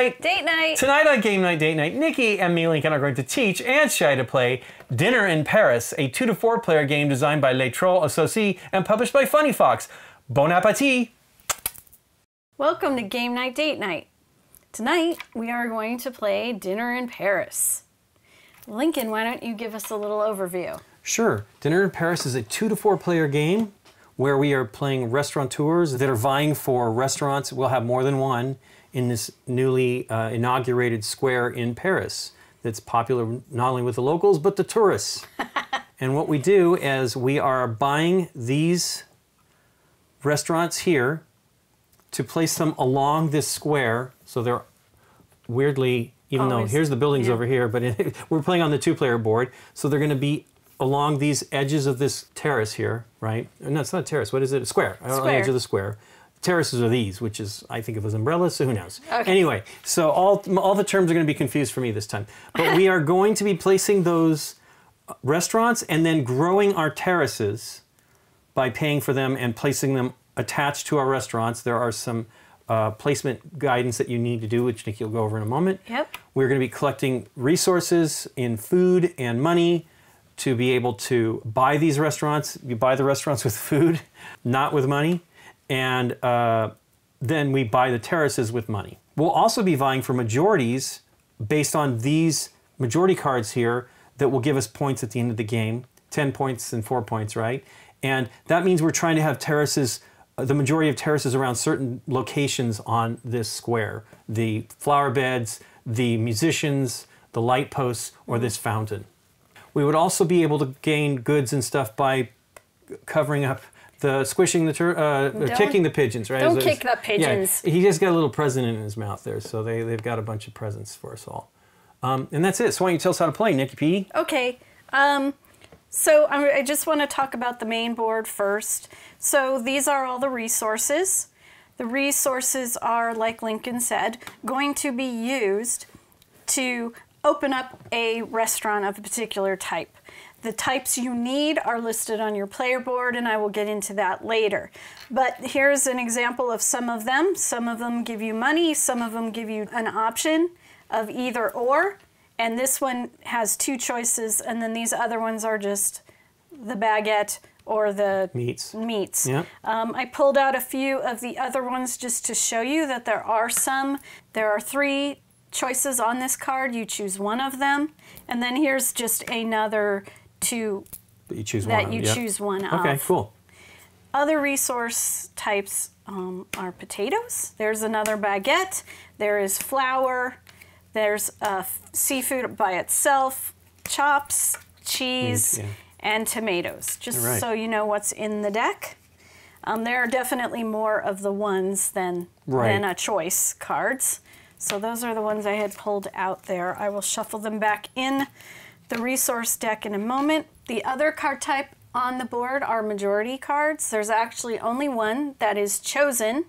Game night! Date night! Tonight on Game Night Date Night, Nikki and me Lincoln are going to teach and Shy to play Dinner in Paris, a two to four player game designed by Les Trolls Associés and published by Funnyfox. Bon appetit! Welcome to Game Night Date Night. Tonight we are going to play Dinner in Paris. Lincoln, why don't you give us a little overview? Sure. Dinner in Paris is a two to four player game where we are playing restaurateurs that are vying for restaurants. We'll have more than one in this newly uh, inaugurated square in Paris that's popular not only with the locals but the tourists. and what we do is we are buying these restaurants here to place them along this square. So they're weirdly even Always, though here's the buildings yeah. over here but it, we're playing on the two player board. So they're going to be along these edges of this terrace here right? No it's not a terrace. What is it? A square. On the edge of the square terraces are these which is i think of as umbrellas so who knows Okay. anyway so all all the terms are going to be confused for me this time but we are going to be placing those restaurants and then growing our terraces by paying for them and placing them attached to our restaurants. There are some uh, placement guidance that you need to do, which Nikki will go over in a moment. Yep. We're going to be collecting resources in food and money to be able to buy these restaurants. You buy the restaurants with food, not with money. And uh, then we buy the terraces with money. We'll also be vying for majorities based on these majority cards here that will give us points at the end of the game 10 points and 4 points, right? And that means we're trying to have terraces, uh, the majority of terraces around certain locations on this square the flower beds, the musicians, the light posts, or this fountain. We would also be able to gain goods and stuff by covering up the squishing the tur- uh, kicking the pigeons, right? don't kick the pigeons. Yeah, he just got a little present in his mouth there, so they they've got a bunch of presents for us all. Um, and that's it. So why don't you tell us how to play, Nikki P? Okay. Um, so I, I just want to talk about the main board first. So these are all the resources. The resources are, like Lincoln said, going to be used to open up a restaurant of a particular type. The types you need are listed on your player board, and I will get into that later. But here's an example of some of them. Some of them give you money, some of them give you an option of either or. And this one has two choices, and then these other ones are just the baguette or the Meats. meats. Yeah. Um, I pulled out a few of the other ones just to show you that there are some. There are three choices on this card. You choose one of them. And then here's just another two That you choose one. that of, you choose one of. Okay, cool. Other resource types um, are potatoes. There's another baguette. There is flour. There's uh, seafood by itself, chops, cheese, Meat, yeah. and tomatoes. Just Right. so you know what's in the deck. Um, there are definitely more of the ones than Right. than a choice cards. So those are the ones I had pulled out there. I will shuffle them back in the resource deck in a moment. The other card type on the board are majority cards. There's actually only one that is chosen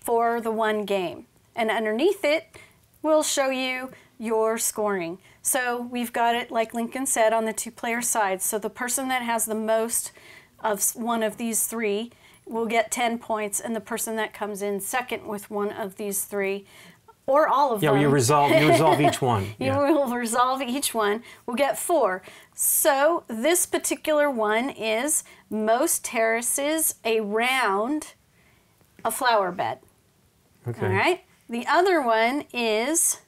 for the one game. And underneath it will show you your scoring. So we've got it, like Lincoln said, on the two player side. So the person that has the most of one of these three will get 10 points, and the person that comes in second with one of these three, or all of Yeah, them. you resolve you resolve each one. You Yeah. will resolve each one. We'll get four. So this particular one is most terraces around a flower bed. Okay. All right. The other one is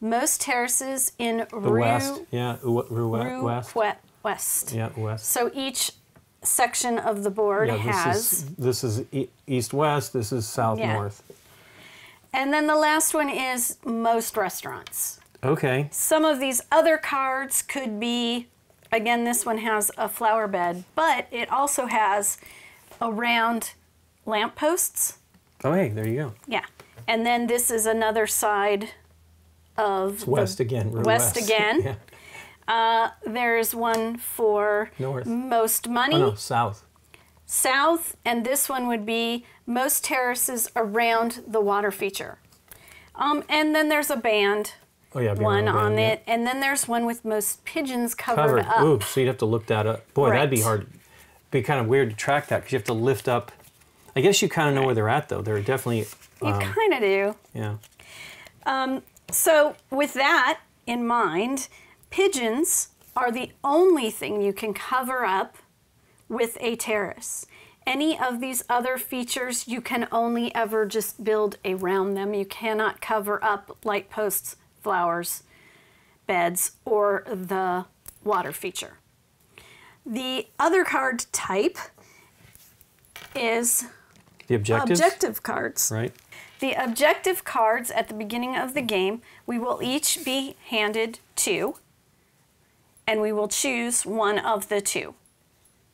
most terraces in The Rue, west. Yeah, Rue, west. West. Yeah, west. So each section of the board Yeah, has. this is this is east west. This is south Yeah. north. And then the last one is most restaurants. Okay. Some of these other cards could be, again, this one has a flower bed, but it also has around lampposts. Oh, hey, there you go. Yeah. And then this is another side of the- West again. Rue west again. Yeah. Uh, there's one for North. most money. Oh no, south. South, and this one would be most terraces around the water feature. Um, and then there's a band Oh yeah, one Bureau on Band, yeah. it, and then there's one with most pigeons covered, Covered. up. So you'd have to look that up. Boy, that'd be hard. Be kind of weird to track that because you have to lift up. I guess you kind of know where they're at, though. They're definitely, You um, kind of do. yeah. Um, So, with that in mind, pigeons are the only thing you can cover up with a terrace. Any of these other features, you can only ever just build around them. You cannot cover up light posts, flowers, beds, or the water feature. The other card type is The objectives, objective cards. right? The objective cards at the beginning of the game, we will each be handed two, and we will choose one of the two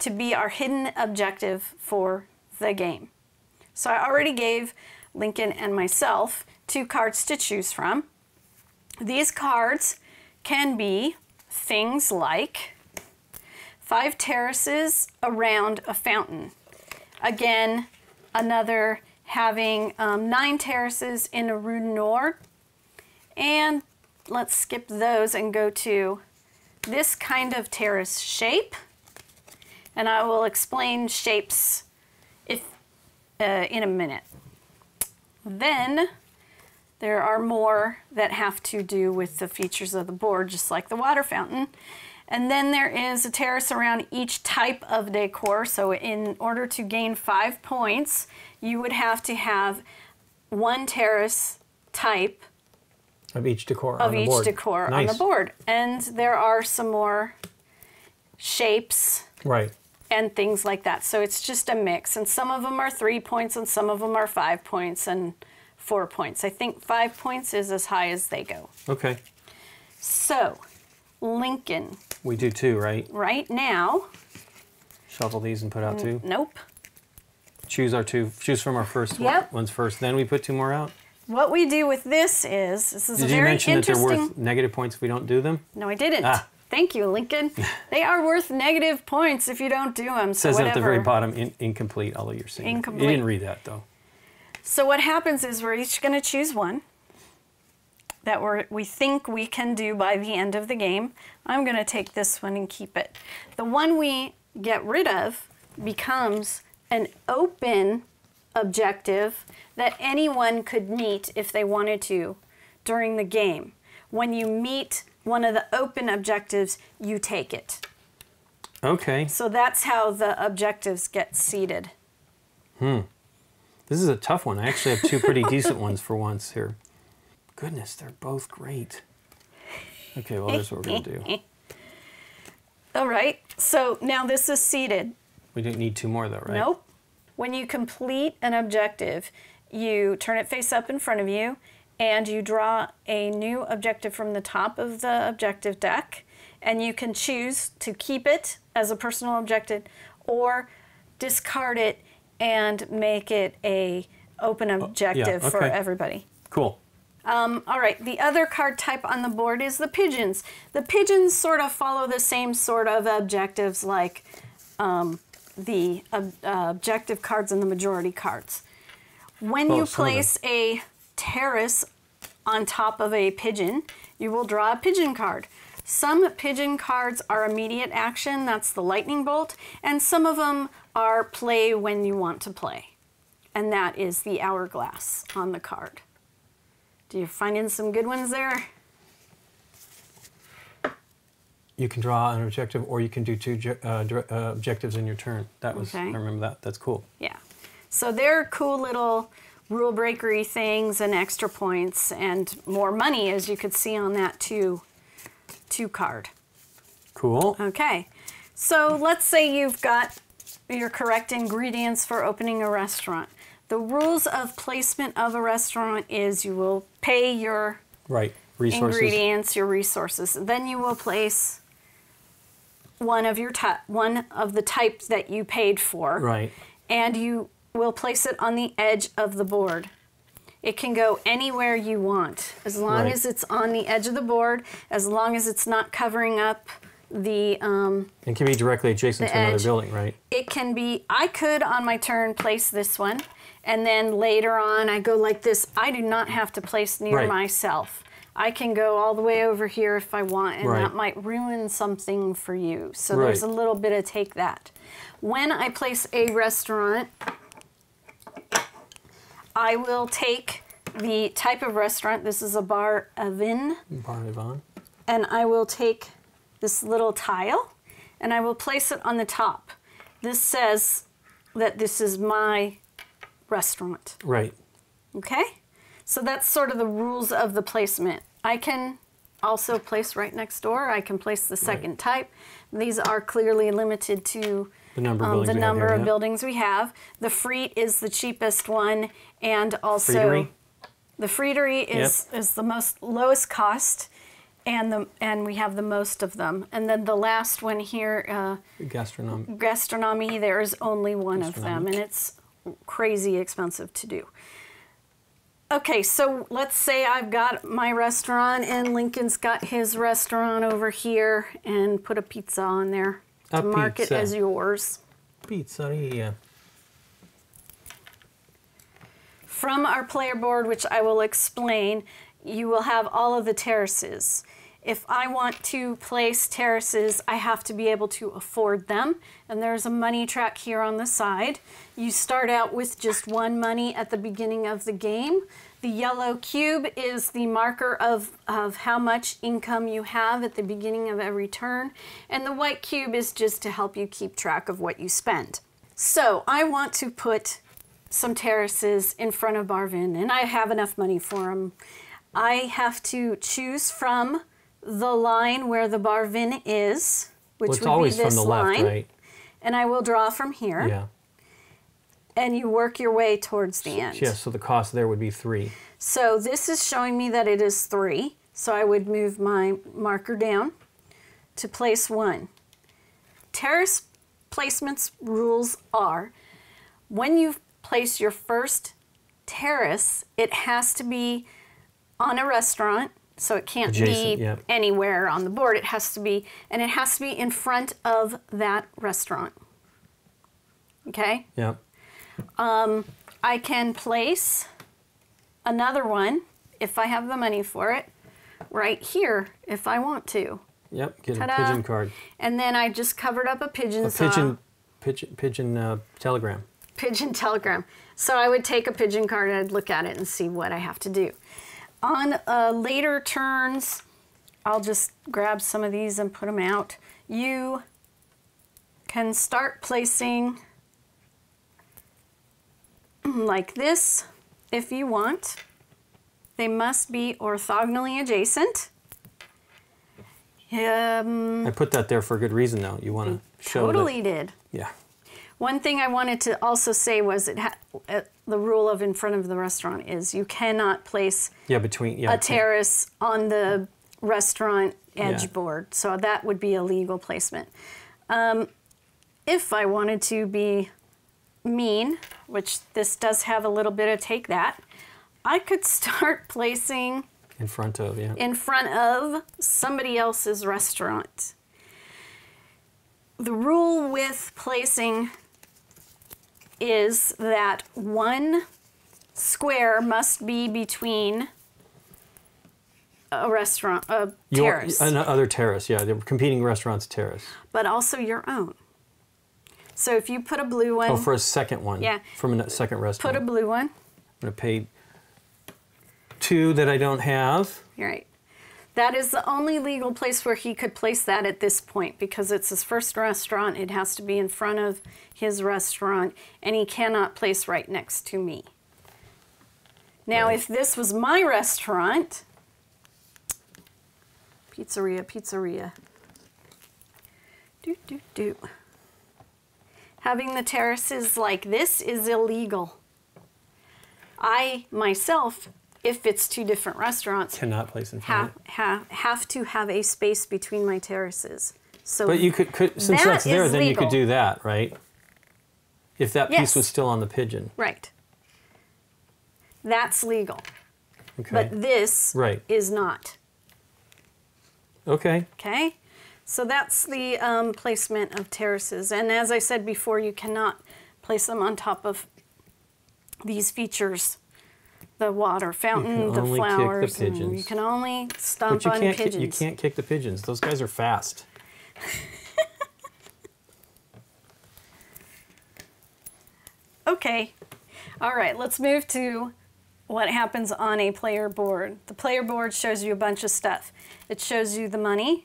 to be our hidden objective for the game. So I already gave Lincoln and myself two cards to choose from. These cards can be things like five terraces around a fountain. Again, another having um, nine terraces in a Rue Nord. And let's skip those and go to this kind of terrace shape. And I will explain shapes if uh, in a minute. Then there are more that have to do with the features of the board, just like the water fountain. And then there is a terrace around each type of decor. So in order to gain five points, you would have to have one terrace type Of each decor of on the each board. decor on the board. And there are some more shapes Right. And things like that. So it's just a mix. And some of them are three points and some of them are five points and four points. I think five points is as high as they go. Okay. So, Lincoln, We do two, right? right now, Shuffle these and put out two. nope. Choose our two. Choose from our first Yep. ones first. Then we put two more out. What we do with this is this is a Did you very mention that they're interesting. worth negative points if we don't do them? No, I didn't. Ah. Thank you, Lincoln. they are worth negative points if you don't do them. So says whatever. at the very bottom, in, incomplete. Although you're saying Incomplete. you didn't read that though. So what happens is we're each going to choose one that we're, we think we can do by the end of the game. I'm going to take this one and keep it. The one we get rid of becomes an open objective that anyone could meet if they wanted to during the game. When you meet one of the open objectives, you take it. Okay. So that's how the objectives get seated. Hmm. This is a tough one. I actually have two pretty decent ones for once here. Goodness, they're both great. Okay, well, here's what we're gonna do. All right, so now this is seated. We don't need two more though, right? Nope. When you complete an objective, you turn it face up in front of you and you draw a new objective from the top of the objective deck. And you can choose to keep it as a personal objective or discard it and make it a open objective for okay. everybody. Cool. Um, all right, the other card type on the board is the pigeons. The pigeons sort of follow the same sort of objectives like um, the ob- uh, objective cards and the majority cards. When Well, you some of them. place a terrace on top of a pigeon, you will draw a pigeon card. Some pigeon cards are immediate action, that's the lightning bolt, and some of them are play when you want to play. And that is the hourglass on the card. Do you find in some good ones there? You can draw an objective, or you can do two uh, uh, objectives in your turn. That was. Okay. I remember that. That's cool. Yeah. So they're cool little rule breakery things and extra points and more money as you could see on that two two card. Cool. Okay. So let's say you've got your correct ingredients for opening a restaurant. The rules of placement of a restaurant is you will pay your Right. Resources. ingredients, your resources. Then you will place one of your one of the types that you paid for. Right. And you will place it on the edge of the board. It can go anywhere you want, as long Right. as it's on the edge of the board, as long as it's not covering up the. Um, It can be directly adjacent to another building, right? it can be. I could on my turn place this one, and then later on I go like this. I do not have to place near Right. myself. I can go all the way over here if I want, and Right. that might ruin something for you. So there's a little bit of take that. When I place a restaurant I will take the type of restaurant. This is a bar Avin, Bar Yvonne. and I will take this little tile and I will place it on the top. This says that this is my restaurant. Right. Okay? So that's sort of the rules of the placement. I can also place right next door. I can place the second type. These are clearly limited to The number of um, buildings the we have number here, of yeah. buildings we have. The Freet is the cheapest one, and also the Friterie is is the most lowest cost, and the and we have the most of them. And then the last one here, uh, Gastronom. gastronomy, there is only one of them, and it's crazy expensive to do. Okay, so let's say I've got my restaurant and Lincoln's got his restaurant over here and put a pizza on there to A mark pizza. it as yours. Pizzeria. From our player board, which I will explain, you will have all of the terraces. If I want to place terraces, I have to be able to afford them. And there's a money track here on the side. You start out with just one money at the beginning of the game. The yellow cube is the marker of, of how much income you have at the beginning of every turn. And the white cube is just to help you keep track of what you spend. So I want to put some terraces in front of Bar à vin, and I have enough money for them. I have to choose from the line where the Bar à vin is, which Well, would always be from this the line, left, right? and I will draw from here, Yeah. And you work your way towards the end. Yeah, so the cost there would be three. So this is showing me that it is three. So I would move my marker down to place one. Terrace placements rules are when you place your first terrace, it has to be on a restaurant. So it can't Adjacent, be yeah. anywhere on the board. It has to be, and it has to be in front of that restaurant. Okay? Yeah. I can place another one if I have the money for it right here if I want to. Yep. Get Ta-da. a pigeon card. And then I just covered up a pigeon A saw- pigeon, pigeon, pigeon uh, telegram. pigeon telegram. So I would take a pigeon card and I'd look at it and see what I have to do. On uh, later turns, I'll just grab some of these and put them out. You can start placing like this if you want. They must be orthogonally adjacent. Um, I put that there for a good reason, though. You want to show that- totally did. Yeah. One thing I wanted to also say was it ha- uh, the rule of in front of the restaurant is you cannot place Yeah, between yeah. a terrace on the restaurant edge Yeah. board. So that would be a legal placement. Um, if I wanted to be mean, which this does have a little bit of take that, I could start placing in front of yeah. in front of somebody else's restaurant. The rule with placing is that one square must be between a restaurant, a Your- terrace, Another terrace, yeah. The competing restaurants terrace. but also your own. So if you put a blue oh, one, Oh, for a second one. Yeah. From a second restaurant. put a blue one, I'm gonna pay two that I don't have. You're right. That is the only legal place where he could place that at this point because it's his first restaurant. It has to be in front of his restaurant, and he cannot place right next to me. Now, Right. if this was my restaurant, pizzeria, pizzeria, do do do. Having the terraces like this is illegal. I myself, if it's two different restaurants, Cannot place in front. have, have, have to have a space between my terraces. So But you could, could since That that's there, then you could do that, right? If that piece was still on the pigeon. right. That's legal. Okay. But this Right. is not. okay. Okay? So that's the um, placement of terraces. And as I said before, you cannot place them on top of these features the water fountain, the only kick the flowers. You can only stomp But you on pigeons. you can't kick the pigeons. Those guys are fast. Okay. All right, let's move to what happens on a player board. The player board shows you a bunch of stuff. It shows you the money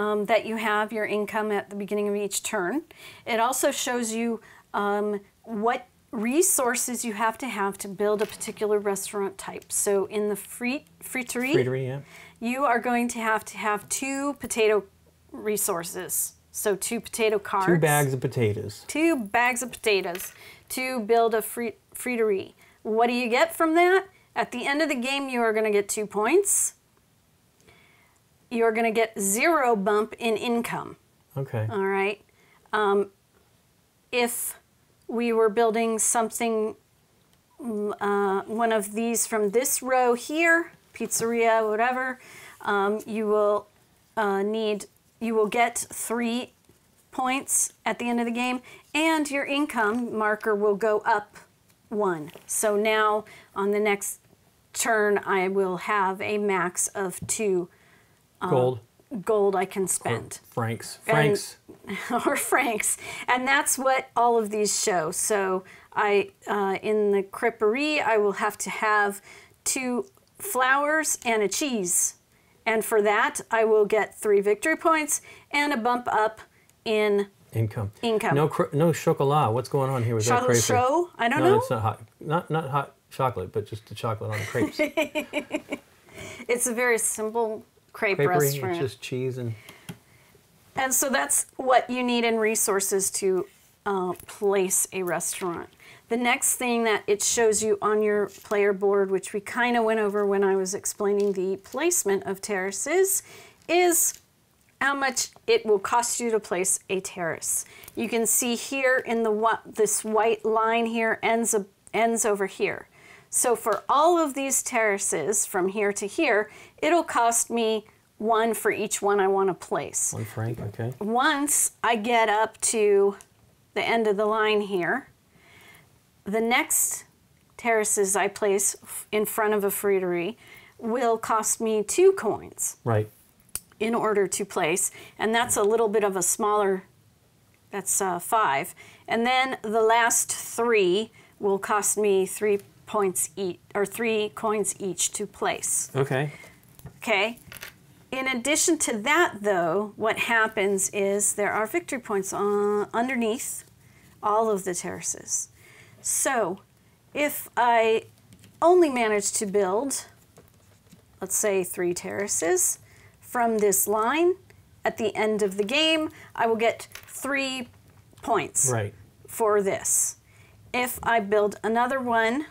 um, that you have, your income at the beginning of each turn. It also shows you um, what resources you have to have to build a particular restaurant type. So in the free, friterie, Friterie, yeah. you are going to have to have two potato resources. So two potato cards. Two bags of potatoes. Two bags of potatoes to build a frit- friterie. What do you get from that? At the end of the game, you are going to get two points. You're going to get zero bump in income. Okay. All right. Um, if we were building something, uh, one of these from this row here, pizzeria, whatever, um, you will uh, need, you will get three points at the end of the game, and your income marker will go up one. So now on the next turn, I will have a max of two Gold. gold I can or spend. Francs. And- Francs. or francs, and that's what all of these show. So I, uh, in the creperie, I will have to have two flowers and a cheese, and for that I will get three victory points and a bump up in Income. Income. No, cr- no chocolat. What's going on here with that chocolate crepe? show. I don't no, know. it's not hot. Not not hot chocolate, but just the chocolate on the crepes. It's a very simple crepe Creperie, restaurant. it's just cheese and And so that's what you need in resources to uh, place a restaurant. The next thing that it shows you on your player board, which we kind of went over when I was explaining the placement of terraces, is how much it will cost you to place a terrace. You can see here in the this white line here ends up, ends over here. So for all of these terraces from here to here, it'll cost me one for each one I want to place. one franc. Okay. Once I get up to the end of the line here, the next terraces I place in front of a friterie will cost me two coins Right. in order to place, and that's a little bit of a smaller, that's uh, five. And then the last three will cost me three points each, or three coins each to place. Okay. Okay. In addition to that, though, what happens is there are victory points uh, underneath all of the terraces. So if I only manage to build, let's say, three terraces from this line at the end of the game, I will get three points Right. for this. If I build another one,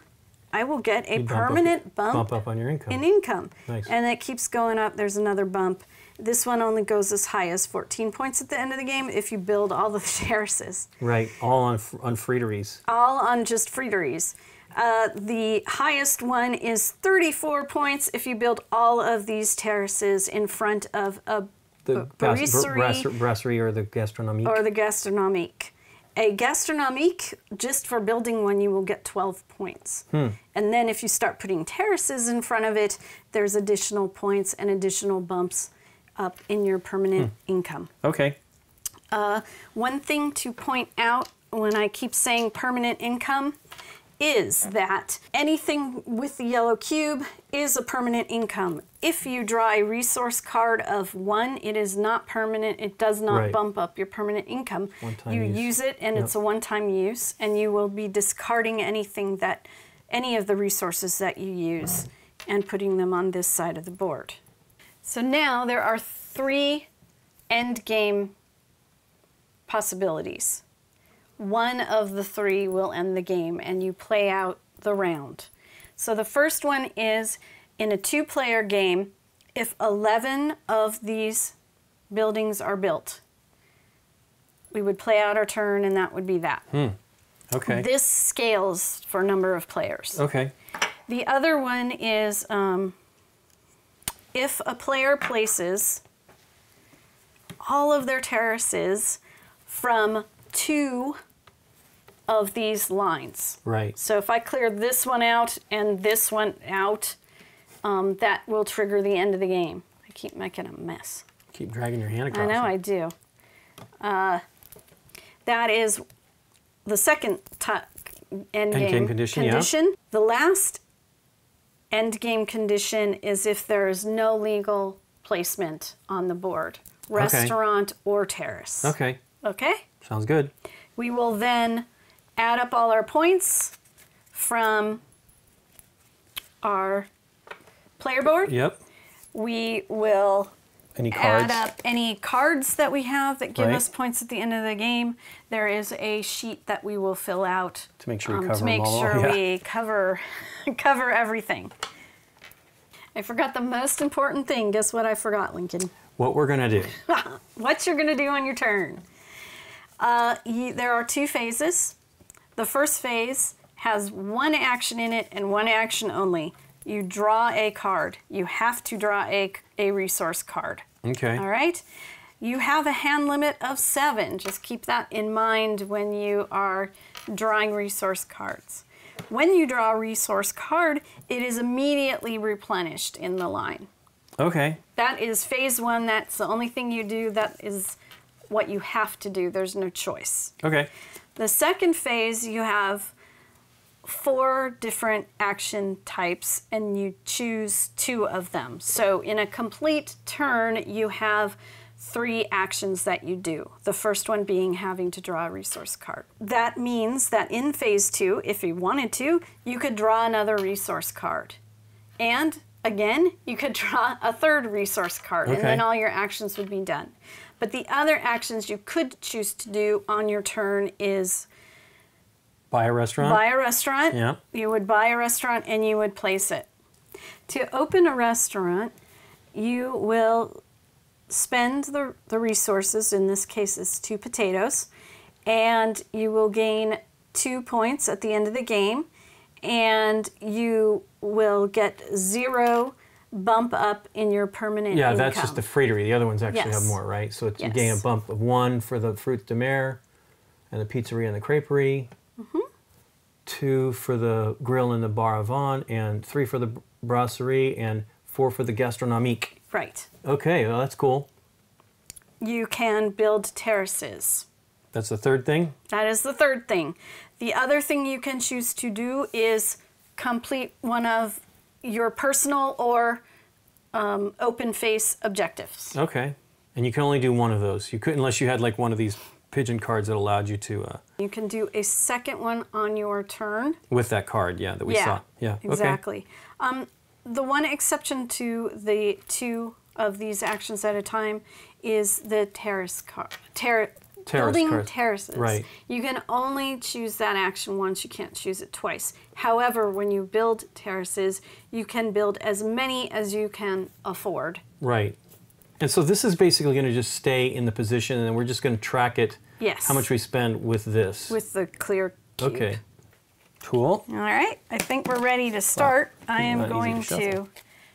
I will get a You bump up- permanent bump, Bump up on your income. in income. Nice. And it keeps going up. There's another bump. This one only goes as high as 14 points at the end of the game if you build all the terraces, right. All on on friteries. all on just friteries. Uh, the highest one is 34 points if you build all of these terraces in front of a The brasserie or the gastronomique. or the gastronomique. A gastronomique, just for building one, you will get 12 points. Hmm. And then if you start putting terraces in front of it, there's additional points and additional bumps up in your permanent hmm. income. okay. Uh, one thing to point out when I keep saying permanent income is that anything with the yellow cube is a permanent income. If you draw a resource card of one, it is not permanent. It does not Right. bump up your permanent income. You use. use it and it's a one time use, and you will be discarding anything that, any of the resources that you use and putting them on this side of the board. So now there are three end game possibilities. One of the three will end the game and you play out the round. So the first one is in a two player game, if 11 of these buildings are built, we would play out our turn and that would be that. Hmm. Okay. This scales for number of players. okay. The other one is um, if a player places all of their terraces from two of these lines. Right. So if I clear this one out and this one out, um, that will trigger the end of the game. I keep making a mess. Keep dragging your hand across. I know it. I do. Uh, that is the second end, End game, game condition, yeah. The last end game condition is if there is no legal placement on the board, restaurant or terrace. Okay. Okay? Sounds good. We will then add up all our points from our player board. Yep. We will Any cards? add up any cards that we have that give Right. us points at the end of the game. There is a sheet that we will fill out To make sure we um, cover to make sure yeah. we cover cover everything. I forgot the most important thing. Guess what I forgot, Lincoln? What we're gonna do? What you're gonna do on your turn. Uh, you, there are two phases. The first phase has one action in it and one action only. You draw a card. You have to draw a, a resource card. Okay. All right. You have a hand limit of seven. Just keep that in mind when you are drawing resource cards. When you draw a resource card, it is immediately replenished in the line. Okay. That is phase one. That's the only thing you do. That is what you have to do. There's no choice. Okay. The second phase, you have four different action types and you choose two of them. So in a complete turn, you have three actions that you do. The first one being having to draw a resource card. That means that in phase two, if you wanted to, you could draw another resource card. And again, you could draw a third resource card and then all your actions would be done. But the other actions you could choose to do on your turn is Buy a restaurant. buy a restaurant. Yeah. You would buy a restaurant and you would place it. To open a restaurant, you will spend the, the resources, in this case it's two potatoes, and you will gain two points at the end of the game, and you will get zero bump up in your permanent yeah, income. that's just the friterie. The other ones actually Yes. have more, right? So it's, you gain a bump of one for the fruit de mer, and the pizzeria and the creperie. Mm-hmm. Two for the grill and the bar à vin, and three for the brasserie, and four for the gastronomique. Right. Okay, well that's cool. You can build terraces. That's the third thing. That is the third thing. The other thing you can choose to do is complete one of your personal or um, open face objectives. Okay, and you can only do one of those. You could unless you had like one of these pigeon cards that allowed you to uh, You can do a second one on your turn. with that card. Yeah, that we yeah, saw. Yeah. Okay. exactly. Um, the one exception to the two of these actions at a time is the terrace card. Ter- Terrace building terraces. Right. You can only choose that action once. You can't choose it twice. However, when you build terraces, you can build as many as you can afford. Right. And so this is basically going to just stay in the position, and then we're just going to track it. Yes. How much we spend with this. with the clear cube. Okay. Cool. All right. I think we're ready to start. I am easy to going shuffle. to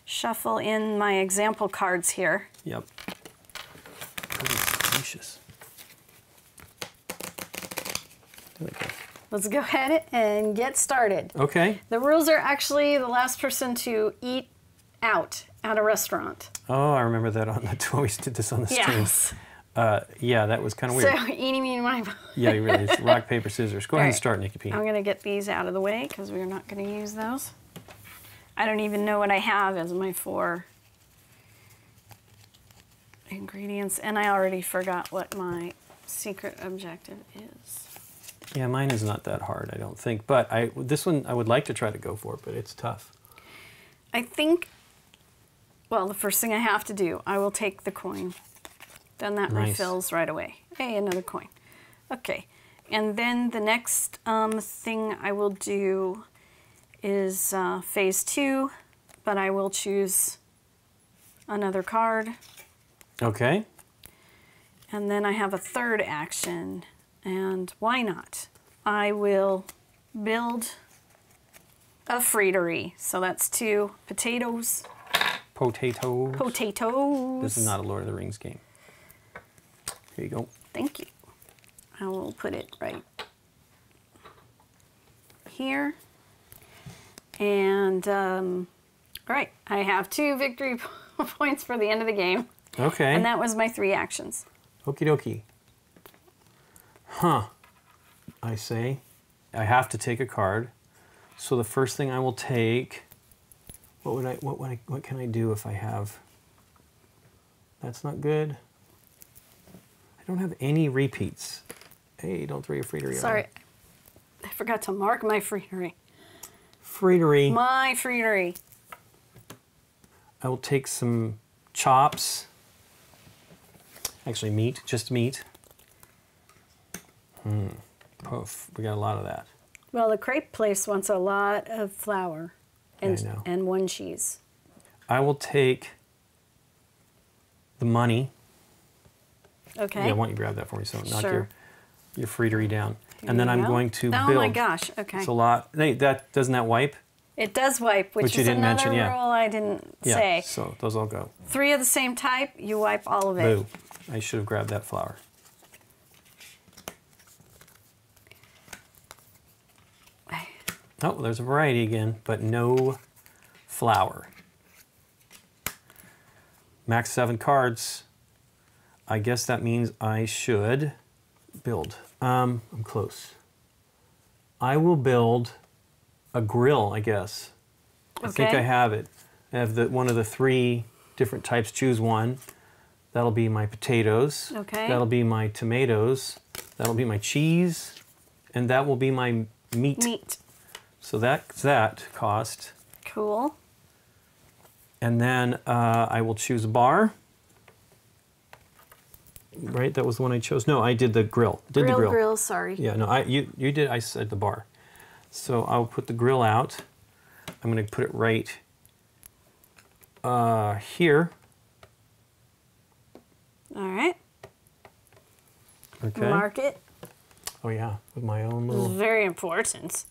shuffle in my example cards here. Yep. Oh, delicious. There we go. Let's go ahead and get started. Okay. The rules are actually the last person to eat out at a restaurant. Oh, I remember that on the we did this on the stream. Yes. Uh, yeah, that was kind of weird. So, eeny, meeny, miny, yeah, you really. It's rock paper scissors. Go ahead and start, Nikki P. I'm going to get these out of the way because we're not going to use those. I don't even know what I have as my four ingredients, and I already forgot what my secret objective is. Yeah, mine is not that hard, I don't think. But I this one I would like to try to go for, but it's tough. I think, well, the first thing I have to do, I will take the coin. Then that Nice. refills right away. Hey, another coin. Okay. And then the next um, thing I will do is uh, phase two, but I will choose another card. Okay. And then I have a third action. And why not? I will build a friterie. So that's two potatoes. Potatoes. Potatoes. This is not a Lord of the Rings game. Here you go. Thank you. I will put it right here. And, um, all right, I have two victory points for the end of the game. Okay. And that was my three actions. Okie dokie. Huh. I say. I have to take a card. So the first thing I will take. What would I? What would I? What can I do if I have? That's not good. I don't have any repeats. Hey, don't throw your Friterie. Sorry. I forgot to mark my Friterie. Friterie. My Friterie. I will take some chops. Actually, meat, just meat. Hmm. Poof. We got a lot of that. Well, the crepe place wants a lot of flour and, know. and one cheese. I will take the money. Okay. Yeah, why don't you grab that for me so knock Sure. your your friterie down. Here and then I'm go. going to oh build. my gosh. Okay. It's a lot. Hey, that doesn't that wipe? It does wipe, which, Which you is didn't another mention, yeah. rule I didn't Yeah. say. So those all go. Three of the same type, you wipe all of it. Boo. I should have grabbed that flour. Oh, there's a variety again, but no flower. Max seven cards. I guess that means I should build. Um, I'm close. I will build a grill, I guess. I think I have it. I have the one of the three different types. Choose one. That'll be my potatoes. Okay. That'll be my tomatoes. That'll be my cheese, and that will be my meat. Meat. So that's that cost. Cool. And then uh, I will choose bar. Right, that was the one I chose. No, I did the grill. Did grill, the grill. grill, sorry. Yeah, no, I you you did. I said the bar. So I'll put the grill out. I'm going to put it right uh, here. All right. Okay. Mark it. Oh yeah, with my own This is little. very important.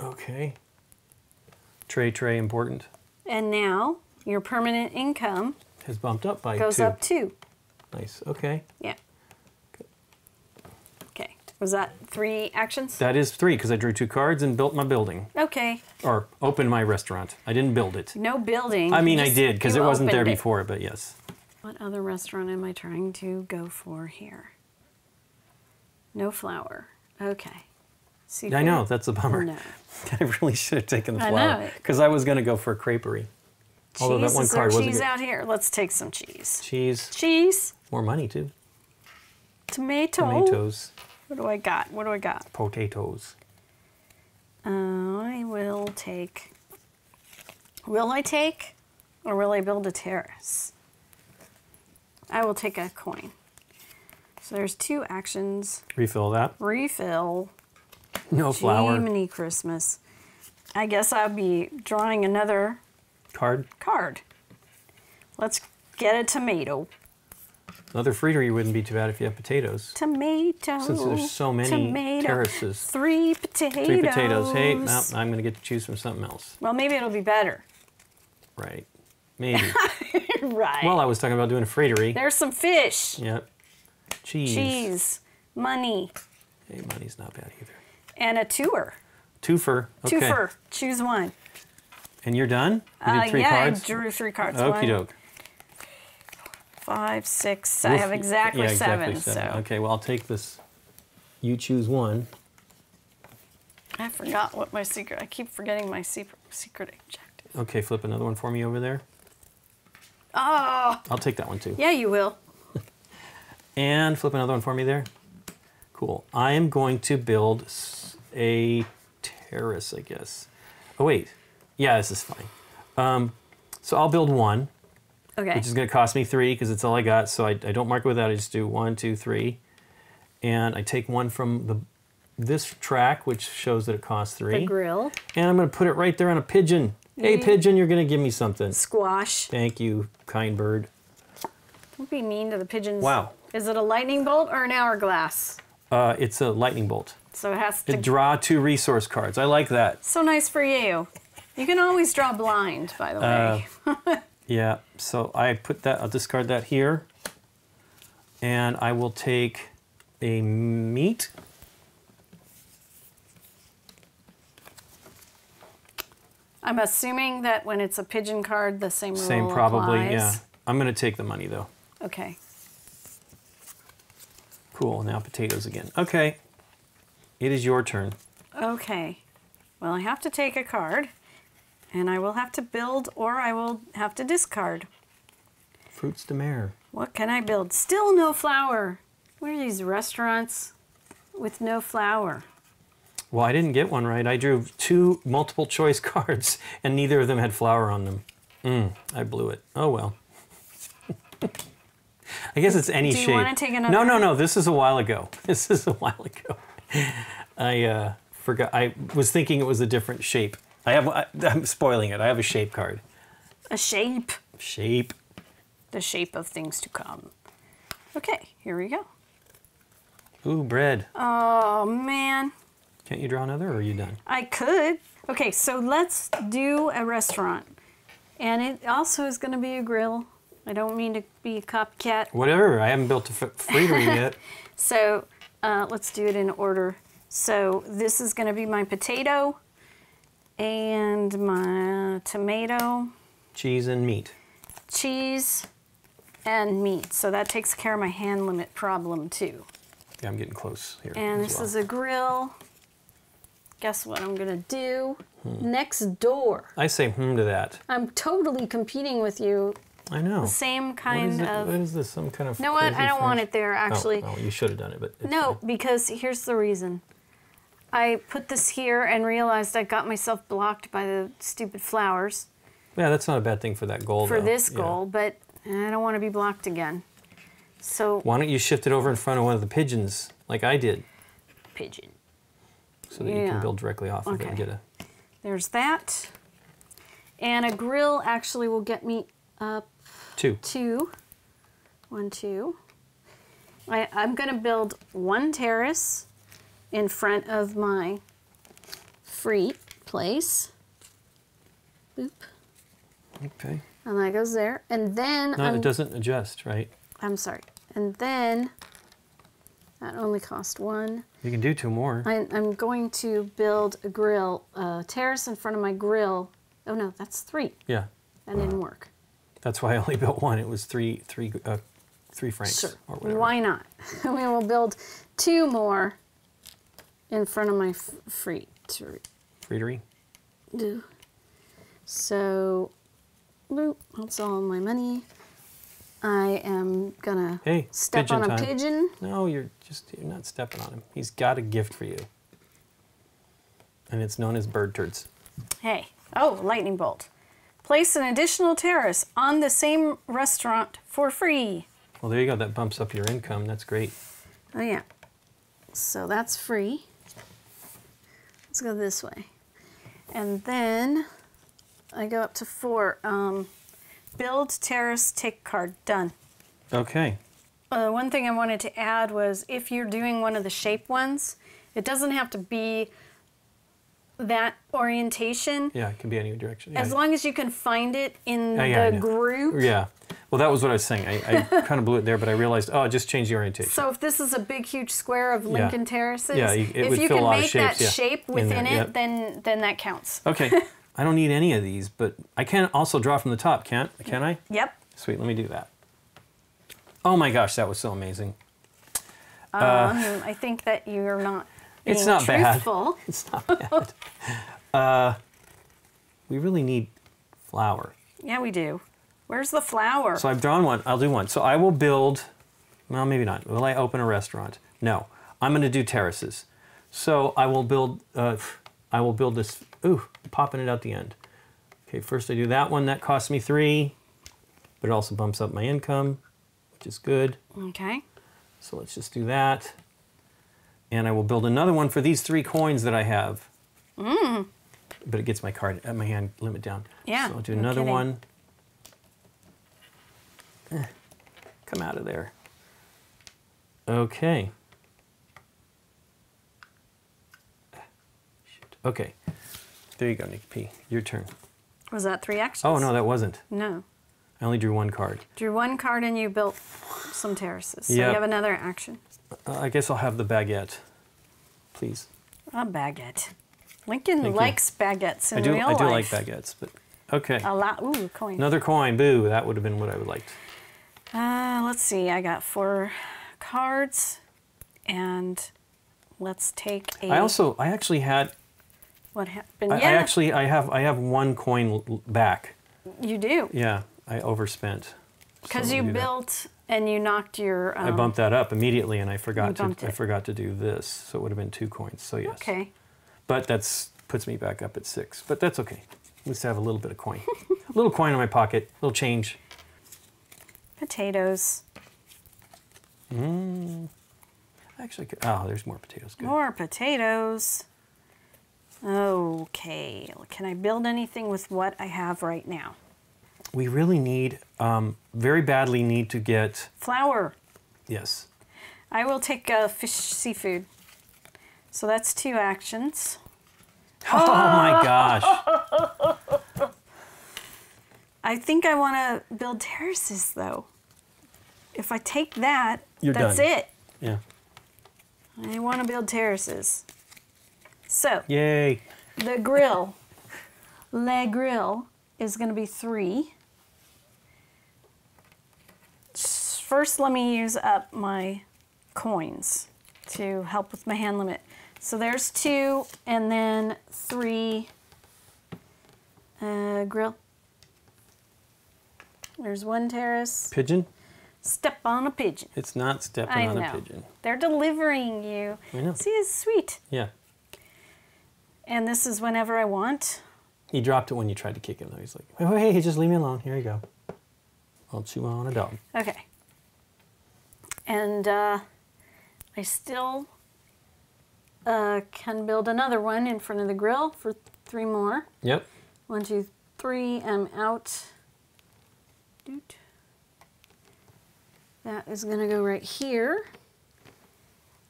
Okay. Tray tray important And now your permanent income has bumped up by goes two. up two. Nice. Okay. Yeah. Okay. Was that three actions? That is three because I drew two cards and built my building Okay. or opened my restaurant. I didn't build it. No building. I mean, I did because it wasn't there it. before, but yes. What other restaurant am I trying to go for here? No flour. Okay. I know that's a bummer. No. I really should have taken the I flour because I was going to go for a creperie. Although that cheese, one card wasn't cheese good. out here? Let's take some cheese. Cheese, Cheese, more money too. tomato. Tomatoes, What do I got? What do I got? potatoes. I will take. Will I take, or will I build a terrace? I will take a coin. So there's two actions. Refill that. Refill. No flour. Jiminy Christmas. I guess I'll be drawing another Card. card. Let's get a tomato. Another friterie wouldn't be too bad if you have potatoes. Tomato. Since there's so many tomato. terraces. Three potatoes. Three potatoes. Hey, no, I'm going to get to choose from something else. Well, maybe it'll be better. Right. Maybe. right. well, I was talking about doing a friterie. There's some fish. Yep. Cheese. cheese, money, Hey, money's not bad either. And a tour. Twofer. Okay. Twofer. Choose one. And you're done? You Uh, yeah, cards? I drew three cards. Okie doke. five, six. I have exactly, yeah, exactly seven, So Okay, well, I'll take this. You choose one. I forgot what my secret. I keep forgetting my secret secret objective. Okay, flip another one for me over there. Oh, I'll take that one too. yeah, you will. And flip another one for me there. Cool. I am going to build a terrace, I guess. Oh, wait. Yeah, this is fine. Um, so I'll build one, Okay. which is going to cost me three because it's all I got. So I, I don't mark it with that. I just do one, two, three. And I take one from the this track, which shows that it costs three. the grill, And I'm going to put it right there on a pigeon. Hey, pigeon, you're going to give me something. squash. Thank you, kind bird. Don't be mean to the pigeons. Wow. Is it a lightning bolt or an hourglass? Uh, it's a lightning bolt. So it has to. Draw two resource cards. I like that. so nice for you. You can always draw blind, by the way. Uh, Yeah, so I put that, I'll discard that here. And I will take a meat. I'm assuming that when it's a pigeon card, the same rule Same probably, applies. yeah. I'm going to take the money though. Okay. Cool, now potatoes again. Okay. It is your turn. Okay. Well, I have to take a card, and I will have to build, or I will have to discard. Fruits de mer. What can I build? Still no flour. What are these restaurants with no flour? Well, I didn't get one right. I drew two multiple choice cards, and neither of them had flour on them. Mm, I blew it. Oh well. I guess it's any Do you shape. wanna take another No, no, no. This is a while ago. This is a while ago. I uh, forgot. I was thinking it was a different shape. I have. I, I'm spoiling it. I have a shape card. A shape. Shape. The shape of things to come. Okay, here we go. Ooh, bread. Oh man, Can't you draw another, or are you done? I could. Okay, so let's do a restaurant. And it also is going to be a grill. I don't mean to be a copycat. Whatever. I haven't built a f- friterie yet. So uh, let's do it in order. So this is going to be my potato and my tomato, Cheese and meat. cheese, and meat. So that takes care of my hand limit problem too. Yeah, I'm getting close here. And this well. is a grill. Guess what I'm going to do? Hmm. Next door. I say hmm to that. I'm totally competing with you. I know. Same kind it? of. what is this? Some kind of. No, what? I don't want it there actually. Oh, oh, you should have done it, but No, fine. because here's the reason. I put this here and realized I got myself blocked by the stupid flowers Yeah, that's not a bad thing for that goal. for though. this Yeah. goal, but I don't want to be blocked again. So, Why don't you shift it over in front of one of the pigeons, like I did, pigeon. so that you can build directly off of it and get a. There's that. And a grill actually will get me up Two. two. One, two. I, I'm going to build one terrace in front of my free place. Boop. Okay. And that goes there. And then No, I'm, it doesn't adjust, right? I'm sorry. And then that only cost one. You can do two more. I, I'm going to build a grill, a terrace in front of my grill. Oh no, that's three. Yeah. That didn't work. That's why I only built one. It was three, three, uh, three francs Sure. or whatever. Why not? we will build two more in front of my f- free. To Friterie. do. So, boop, that's all my money. I am gonna Hey, step on a time. pigeon. No, you're just you're not stepping on him. He's got a gift for you, and it's known as bird turds. Hey, oh, lightning bolt. Place an additional terrace on the same restaurant for free. Well, there you go. That bumps up your income. That's great. Oh yeah. So that's free. Let's go this way. And then I go up to four. Um, build terrace take card done. Okay. Uh, one thing I wanted to add was if you're doing one of the shape ones, it doesn't have to be that orientation. Yeah, it can be any direction. As yeah. long as you can find it in Yeah, yeah, the group. Yeah. Well, that was what I was saying. I, I kind of blew it there, but I realized, oh, just change the orientation. So if this is a big, huge square of Lincoln Terraces, Yeah, you- if you can make shapes, that yeah, shape in within it, then then that counts. okay. I don't need any of these, but I can also draw from the top, can't? Can I? Yep. Sweet. Let me do that. Oh my gosh, that was so amazing. Um, I think that you're not. It's not bad. It's not bad. uh, we really need flour. Yeah, we do. Where's the flour? So I've drawn one. I'll do one. So I will build. Well, maybe not. Will I open a restaurant? No. I'm going to do terraces. So I will build. Uh, I will build this. Ooh, popping it out the end. Okay, first I do that one. That costs me three, but it also bumps up my income, which is good. okay. So let's just do that. And I will build another one for these three coins that I have. Mm. But it gets my card, uh, my hand limit down. Yeah, So I'll do no another kidding. one. Eh, come out of there. Okay. Shoot. Okay. There you go, Nick P. Your turn. Was that three actions? Oh, no, that wasn't. No. I only drew one card. Drew one card and you built some terraces. So Yep. you have another action. Uh, I guess I'll have the baguette, please. A baguette. Lincoln Thank you. likes baguettes in I do, real I do life. like baguettes, but okay. A lot. Ooh, coin. Another coin, boo. That would have been what I would liked. Uh, let's see. I got four cards and let's take a. I also, I actually had, what happened? I, yeah, I actually, I have, I have one coin back. you do Yeah, I overspent. because So you built and you knocked your. Um, I bumped that up immediately, and I forgot to. bumped I forgot to do this, so it would have been two coins. So yes. Okay. But that's puts me back up at six. But that's okay. At least I have a little bit of coin, a little coin in my pocket, a little change. Potatoes. Mmm. Actually, oh, there's more potatoes. Good. More potatoes. Okay. Can I build anything with what I have right now? We really need, um, very badly need to get Flour. yes. I will take uh, fish seafood. So that's two actions. Oh my gosh. I think I want to build terraces though. If I take that, You're that's done. it. Yeah. I want to build terraces. So Yay. the grill, Le Grill, is going to be three. First, let me use up my coins to help with my hand limit. So there's two, and then three uh, grill. There's one terrace. Pigeon? Step on a pigeon. It's not stepping I on know. a pigeon. They're delivering you. I know. See, it's sweet. Yeah. And this is whenever I want. He dropped it when you tried to kick him though. He's like, oh hey, just leave me alone. Here you go. I'll chew on a dog. Okay. And uh, I still uh, can build another one in front of the grill for three more. Yep. One, two, three. I'm out. Doot. That is going to go right here.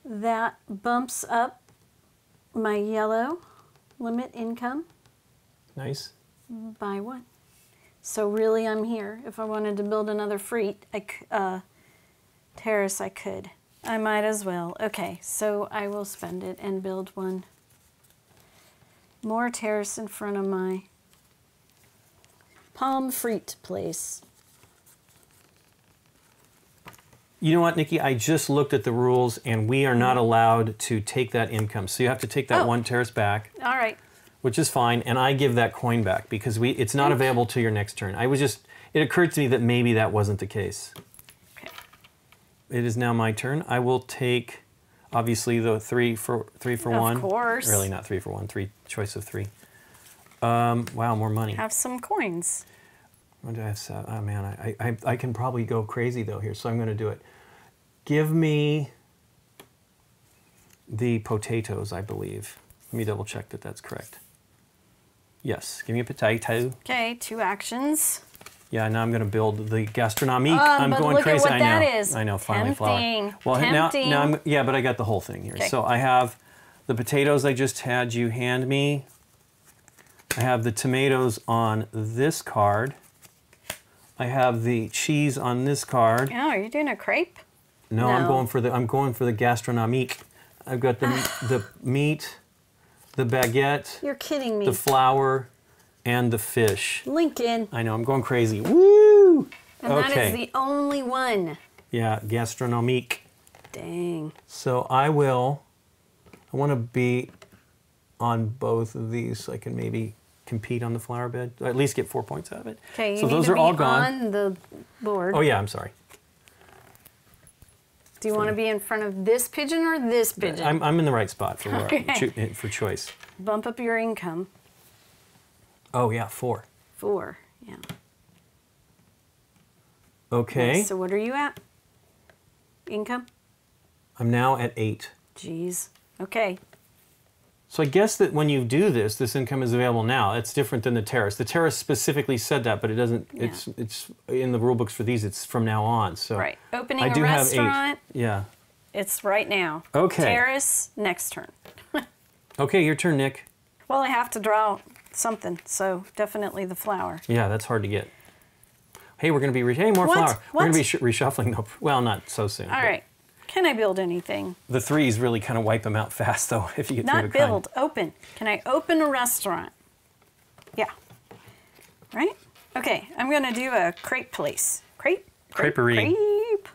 That bumps up my yellow limit income Nice. by one. So really, I'm here. If I wanted to build another freet, I, uh, terrace, I could. I might as well. Okay, so I will spend it and build one more terrace in front of my palm freet place. You know what, Nikki? I just looked at the rules and we are not allowed to take that income. So you have to take that Oh. one terrace back, All right. which is fine, and I give that coin back because we it's not oh. available to your next turn. I was just it occurred to me that maybe that wasn't the case. It is now my turn. I will take obviously the three for three for Of one. course. Really not three for one, three choice of three. Um, wow, more money. Have some coins. What do I have? Oh man, I, I, I can probably go crazy though here, so I'm going to do it. Give me the potatoes, I believe. Let me double check that that's correct. Yes, give me a potato. Okay, two actions. Yeah, now I'm going to build the gastronomique. Um, I'm going look at crazy. what I know. that is. I know. Finally, Tempting. flour. Well, now, Tempting. now I'm yeah, but I got the whole thing here. Okay. So I have the potatoes I just had you hand me. I have the tomatoes on this card. I have the cheese on this card. Oh, are you doing a crepe? No, I'm going for the I'm going for the gastronomique. I've got the the meat, the baguette, You're kidding me. the flour, and the fish. Lincoln. I know I'm going crazy. Woo! And that okay. is the only one. Yeah, gastronomique. Dang. So I will. I want to be on both of these so I can maybe compete on the flower bed. Or at least get four points out of it. Okay, you so need those to are be all gone. on the board. Oh yeah, I'm sorry. Do you want to be in front of this pigeon or this pigeon? I'm, I'm in the right spot for Okay. cho- for choice. Bump up your income. Oh yeah, four. Four. Yeah. Okay. So what are you at? Income? I'm now at eight. Jeez. Okay. So I guess that when you do this, this income is available now. It's different than the terrace. The terrace specifically said that, but it doesn't. Yeah. It's it's in the rule books for these. It's from now on. So Right. Opening I a restaurant. Yeah. It's right now. Okay. Terrace, next turn. Okay, your turn, Nick. Well, I have to draw something, so definitely the flour. Yeah, that's hard to get. Hey, we're gonna be re- hey more What? flour. We're gonna be sh- reshuffling though. Well, not so soon. All right. Can I build anything? The threes really kind of wipe them out fast though. If you get Not the kind. build, open. Can I open a restaurant? Yeah. Right? Okay, I'm going to do a crepe place. Crepe? crepe, Creperie. Crepe.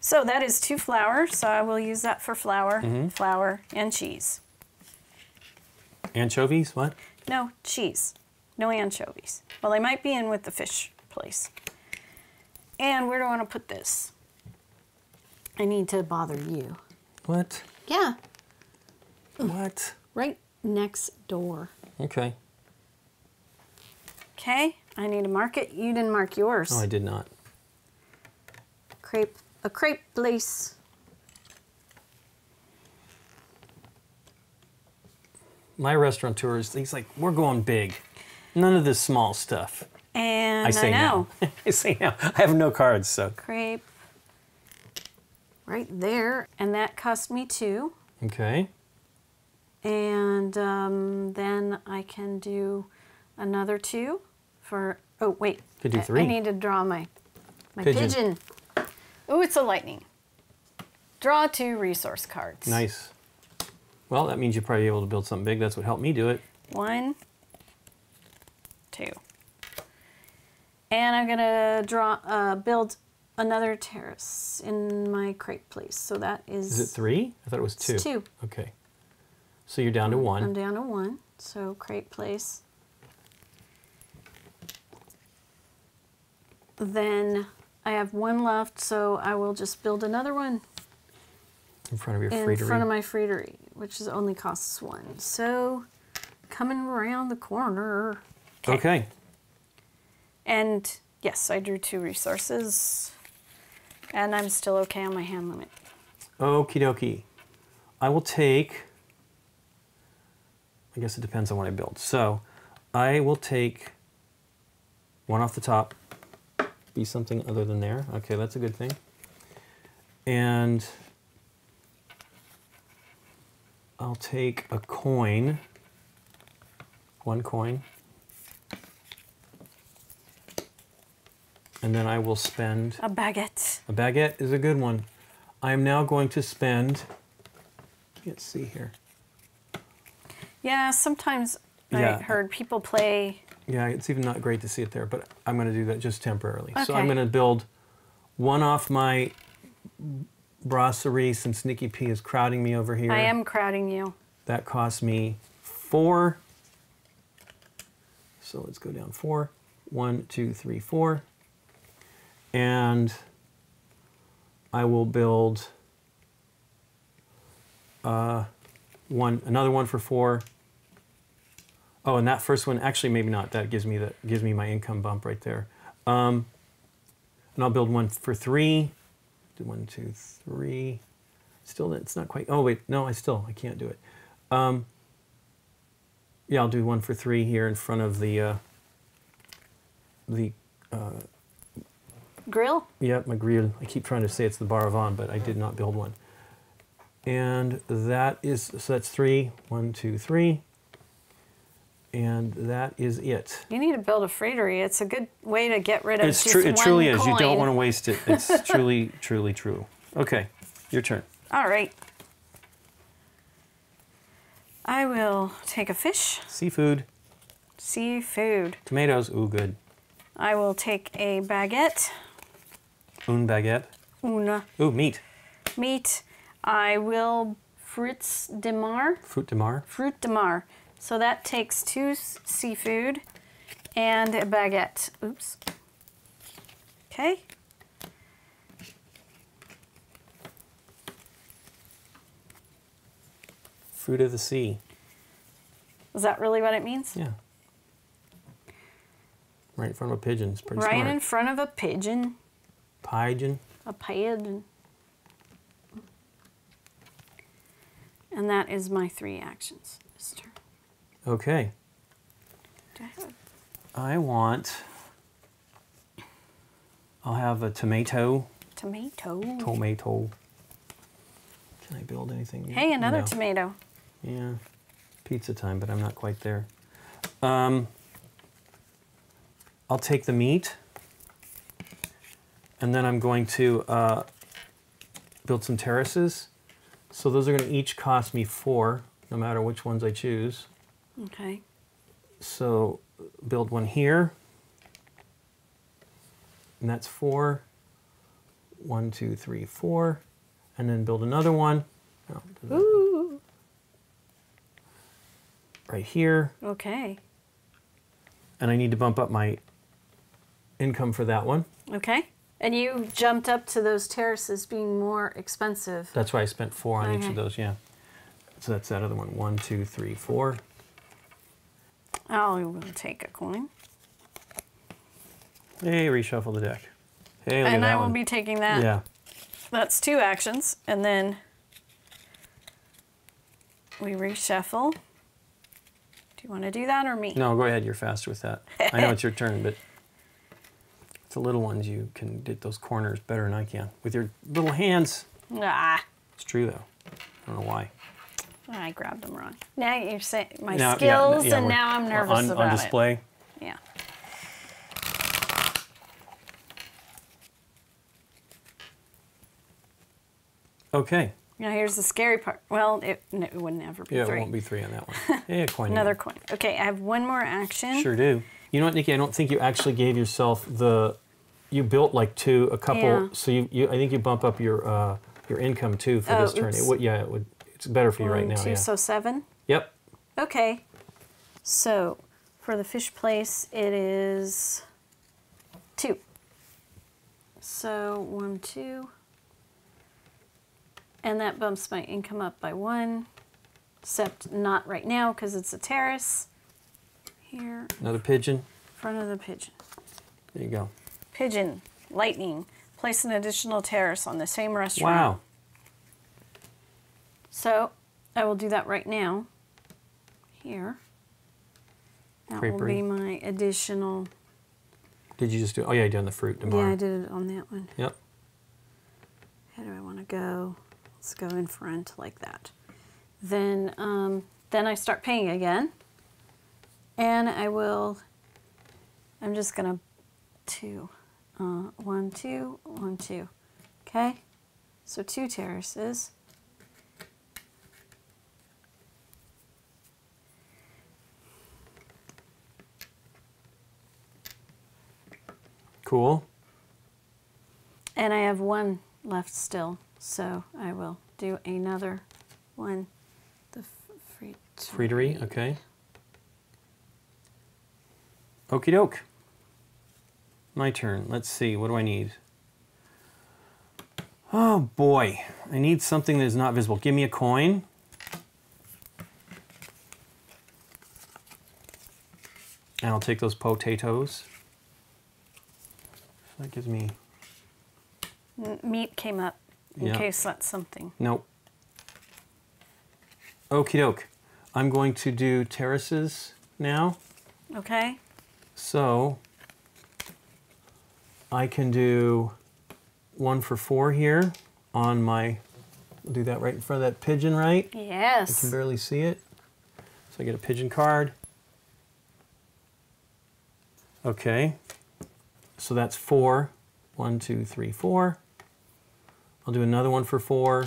So that is two flour, so I will use that for flour, Mm-hmm. flour, and cheese. Anchovies? What? No, cheese. No anchovies. Well, they might be in with the fish place. And where do I want to put this? I need to bother you. What? Yeah, What? right next door. Okay. Okay, I need to mark it. You didn't mark yours. Oh, I did not. crepe, a crepe place. My restaurateurs, he's like, we're going big. None of this small stuff. And I say know. now. I say no. I have no cards, so. Crepe right there. And that cost me two. Okay. And um, then I can do another two for, oh, wait. Could do I- I, need to draw my, my Pigeon. pigeon. Oh, it's a lightning. Draw two resource cards. Nice. Well, that means you're probably able to build something big. That's what helped me do it. One, two. And I'm gonna draw, uh, build another terrace in my crepe, place. So that is. Is it three? I thought it was two. It's two. Okay. So you're down to one. I'm down to one. So crepe place. Then I have one left, so I will just build another one In front of your in friterie. front of my friterie, which is only costs one. So coming around the corner. okay. And yes, I drew two resources. And I'm still okay on my hand limit. Okie dokie. I will take. I guess it depends on what I build. So I will take one off the top, be something other than there. Okay, that's a good thing. And I'll take a coin, one coin, and then I will spend A baguette. a baguette is a good one. I am now going to spend. Let's see here. Yeah, sometimes Yeah. I heard people play. Yeah, it's even not great to see it there, but I'm going to do that just temporarily. So I'm going to build one off my brasserie since Nikki P is crowding me over here. I am crowding you. That cost me four. So let's go down four. One, two, three, four. And I will build uh, one, another one for four. Oh, and that first one, actually, maybe not. That gives me the gives me my income bump right there. Um, and I'll build one for three. Do one, two, three. Still, it's not quite. Oh wait, no, I still I can't do it. Um, yeah, I'll do one for three here in front of the uh, the uh, Grill? Yeah, my grill. I keep trying to say it's the Bar à vin, but I did not build one. And that is, so that's three. One, two, three. And that is it. You need to build a friterie. It's a good way to get rid of It's true. It truly is. You don't want to waste it. It's truly, truly true. Okay, your turn. All right. I will take a fish, Seafood, seafood. tomatoes. Ooh, good. I will take a baguette, Un baguette. una Ooh, meat. meat. I will fruits de mer, Fruit de mer. fruit de mer. So that takes two seafood and a baguette. Oops. Okay. Fruit of the sea. Is that really what it means? Yeah. Right in front of a pigeon. It's pretty right smart. in front of a pigeon, Pigeon. a pigeon. And that is my three actions. Okay. Do I have I want. I'll have a tomato. tomato? Tomato. Can I build anything? Hey, another No. tomato. Yeah. Pizza time, but I'm not quite there. Um, I'll take the meat. And then I'm going to uh, build some terraces. So those are going to each cost me four, no matter which ones I choose. Okay. So build one here. And that's four. one, two, three, four, and then build another one. Oh, Ooh. Right here, Okay. and I need to bump up my income for that one. Okay. And you jumped up to those terraces being more expensive. That's why I spent four on each of those. Yeah. So that's that other one. One, two, three, four. I will take a coin. Hey, reshuffle the deck. Hey, look at and I will one. be taking that. Yeah. That's two actions. And then we reshuffle. Do you want to do that or me? No, go ahead. You're faster with that. I know it's your turn, but it's the little ones you can get those corners better than I can with your little hands. Ah, It's true though. I don't know why. I grabbed them wrong. Now you're saying my Now- skills, yeah, and now I'm nervous on, about on display. it. Yeah. Okay. Now here's the scary part. Well, it, no, it would never be Yeah, three. it won't be three on that one. Yeah, a coin. Another again. coin. Okay, I have one more action. Sure do. You know what, Nikki? I don't think you actually gave yourself the. You built like two, a couple. Yeah. So you, you, I think you bump up your uh, your income too for Oh, this turn. It would, yeah, it would. It's better for you right now. two, Yeah. so seven. Yep. Okay. So for the fish place, it is two. So one, two. And that bumps my income up by one, except not right now because it's a terrace. Here, Another pigeon. front of the pigeon. There you go. Pigeon, lightning. Place an additional terrace on the same restaurant. Wow. So I will do that right now. Here. That will be my additional. Did you just do? Oh yeah, you done the fruit Yeah. I did it on that one. Yep. How do I want to go? Let's go in front like that. Then, um, then I start painting again, and I will. I'm just gonna two, uh, one, two, one, two. Okay, so two terraces. Cool. And I have one left still, so I will do another one. The free. Friterie. Okay. Okie doke. My turn. Let's see. What do I need? Oh boy. I need something that is not visible. Give me a coin. And I'll take those potatoes. So that gives me. N- Meat came up in Yeah. case that's something. Nope. Okie doke. I'm going to do terraces now. Okay. So I can do one for four here on my, I'll do that right in front of that pigeon, right? Yes. I can barely see it. So I get a pigeon card. Okay. So that's four. One, two, three, four. I'll do another one for four.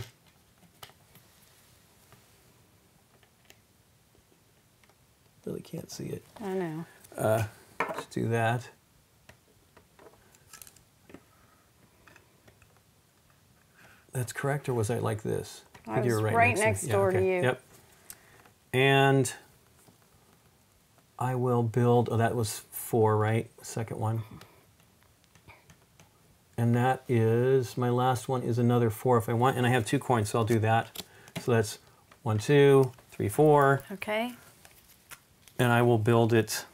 Really can't see it. I know. Uh, let's do that. That's correct, or was I like this? I think you was were right to- next door to you. Yep. And I will build. Oh, that was four, right? Second one. And that is my last one. Is another four if I want, and I have two coins, so I'll do that. So that's one, two, three, four, Okay. and I will build it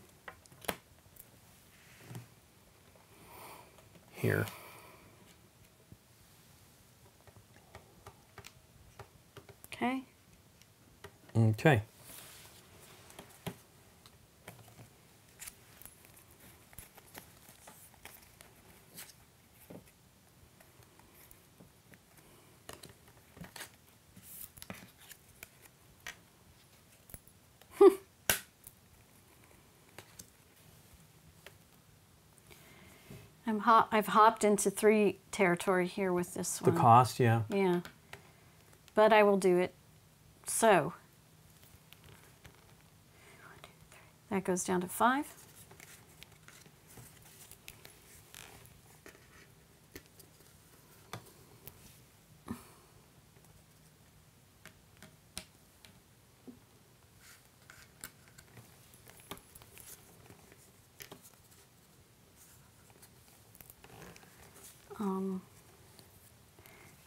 here. Okay. Okay. I'm hop- I've hopped into three territory here with this one. The cost, yeah. Yeah. But I will do it. So that goes down to five.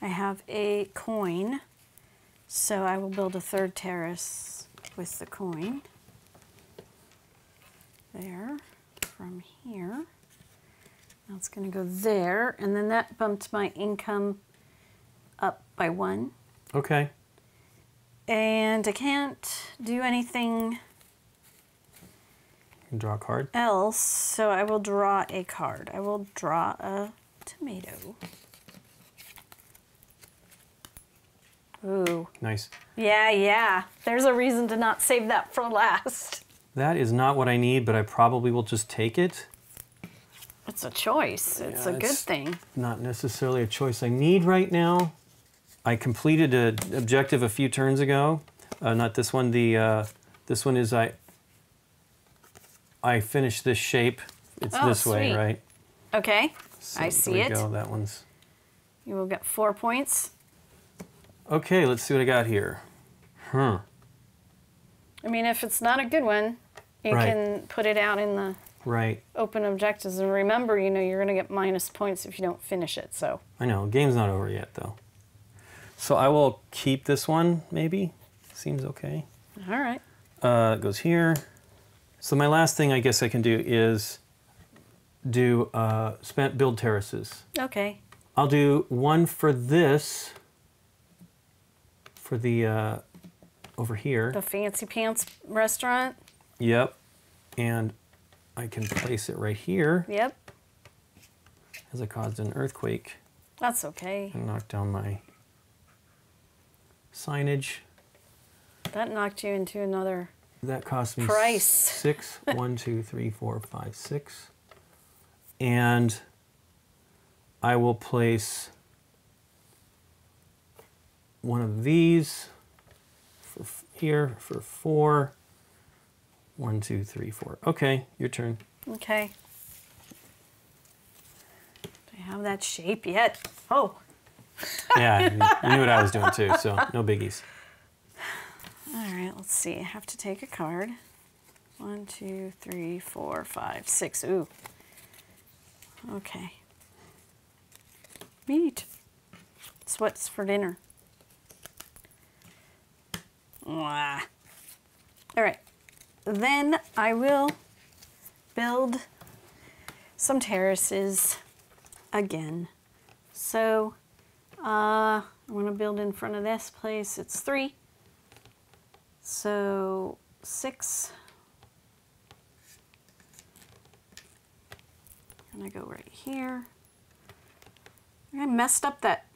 I have a coin, so I will build a third terrace with the coin. There, from here. Now it's going to go there, and then that bumped my income up by one. Okay. And I can't do anything draw a card. else, so I will draw a card. I will draw a tomato. Ooh. Nice. Yeah, yeah. There's a reason to not save that for last. That is not what I need, but I probably will just take it. It's a choice. It's Yeah, a good it's- thing. Not necessarily a choice I need right now. I completed an objective a few turns ago. Uh, not this one. The uh, this one is I. I finished this shape. It's Oh, this way, right? Okay. So I see it. Go. That one's You will get four points. Okay. Let's see what I got here. Huh. I mean, if it's not a good one, you Right. can put it out in the Right. open objectives. And remember, you know, you're going to get minus points if you don't finish it. So, I know. Game's not over yet, though. So I will keep this one. Maybe. Seems okay. all right. uh, it goes here. So my last thing I guess I can do is do uh, spent build terraces. Okay. I'll do one for this, for the uh, over here. The fancy pants restaurant. Yep, and I can place it right here Yep. as it caused an earthquake That's okay. and knocked down my signage. That knocked you into another. That cost me Price. six. One, two, three, four, five, six. And I will place one of these for here for four. One, two, three, four. Okay, your turn. Okay. Do I have that shape yet? Oh, Yeah, you knew what I was doing too, so no biggies. all right. Let's see. I have to take a card. One, two, three, four, five, six. Ooh. Okay. Meat. It's what's for dinner. All right. Then I will build some terraces again. So uh, I want to build in front of this place. It's three. So six. And I go right here. I messed up that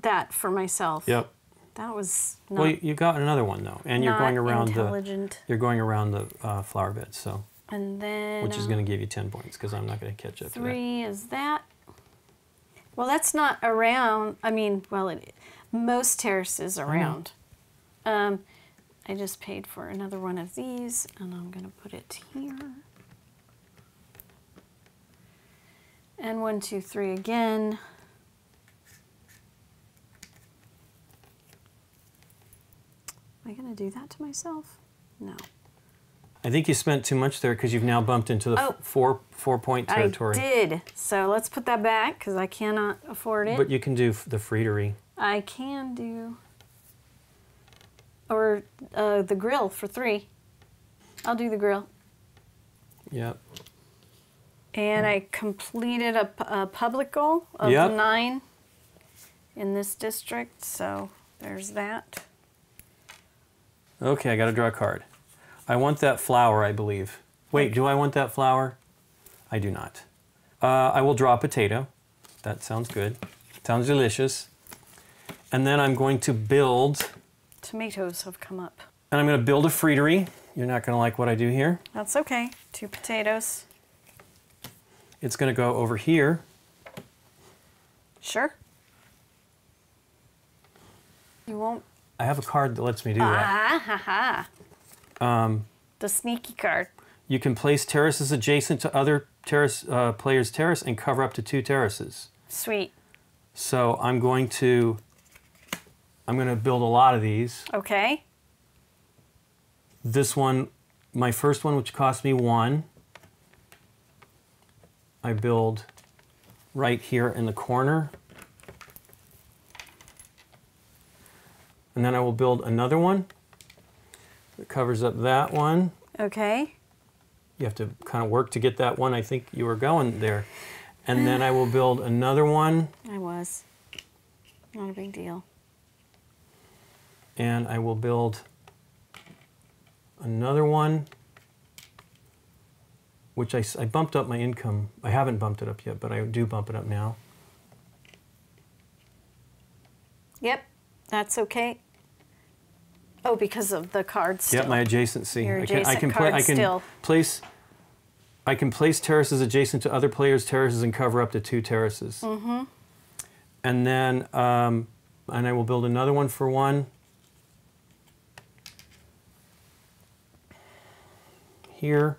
that for myself. Yep. That was not, Well, you, you got another one though, and you're going around the intelligent. you're going around the uh, flower beds, so and then which is uh, going to give you ten points because I'm not going to catch up to that. Three is that. Well, that's not around. I mean, well, it, most terraces around. Um, I just paid for another one of these, and I'm going to put it here. And one, two, three again. Am I going to do that to myself? No. I think you spent too much there because you've now bumped into the Oh. four four point territory. I did. So let's put that back because I cannot afford it. But you can do the friterie. I can do. Or uh, the grill for three. I'll do the grill. Yep. And I completed a, a public goal of Yep. nine in this district. So there's that. Okay, I got to draw a card. I want that flour, I believe. Wait, do I want that flour? I do not. Uh, I will draw a potato. That sounds good. Sounds delicious. And then I'm going to build, Tomatoes have come up. and I'm going to build a friterie. You're not going to like what I do here. That's okay. Two potatoes. It's going to go over here. Sure. You won't. I have a card that lets me do that. Ah, ha, ha. Um, The sneaky card. You can place terraces adjacent to other terrace uh, players' terrace and cover up to two terraces. Sweet. So I'm going to I'm going to build a lot of these. Okay. This one, my first one, which cost me one, I build right here in the corner. And then I will build another one that covers up that one. Okay. You have to kind of work to get that one. I think you were going there. And then I will build another one, I was. Not a big deal. and I will build another one, which I bumped up my income. I haven't bumped it up yet, but I do bump it up now. Yep, that's okay. Oh, because of the cards. Yep, still. my adjacency. Your I can, I adjacent can, pla- I can still. place. I can place terraces adjacent to other players' terraces and cover up to two terraces. Mm-hmm. And then, um, and I will build another one for one. Here.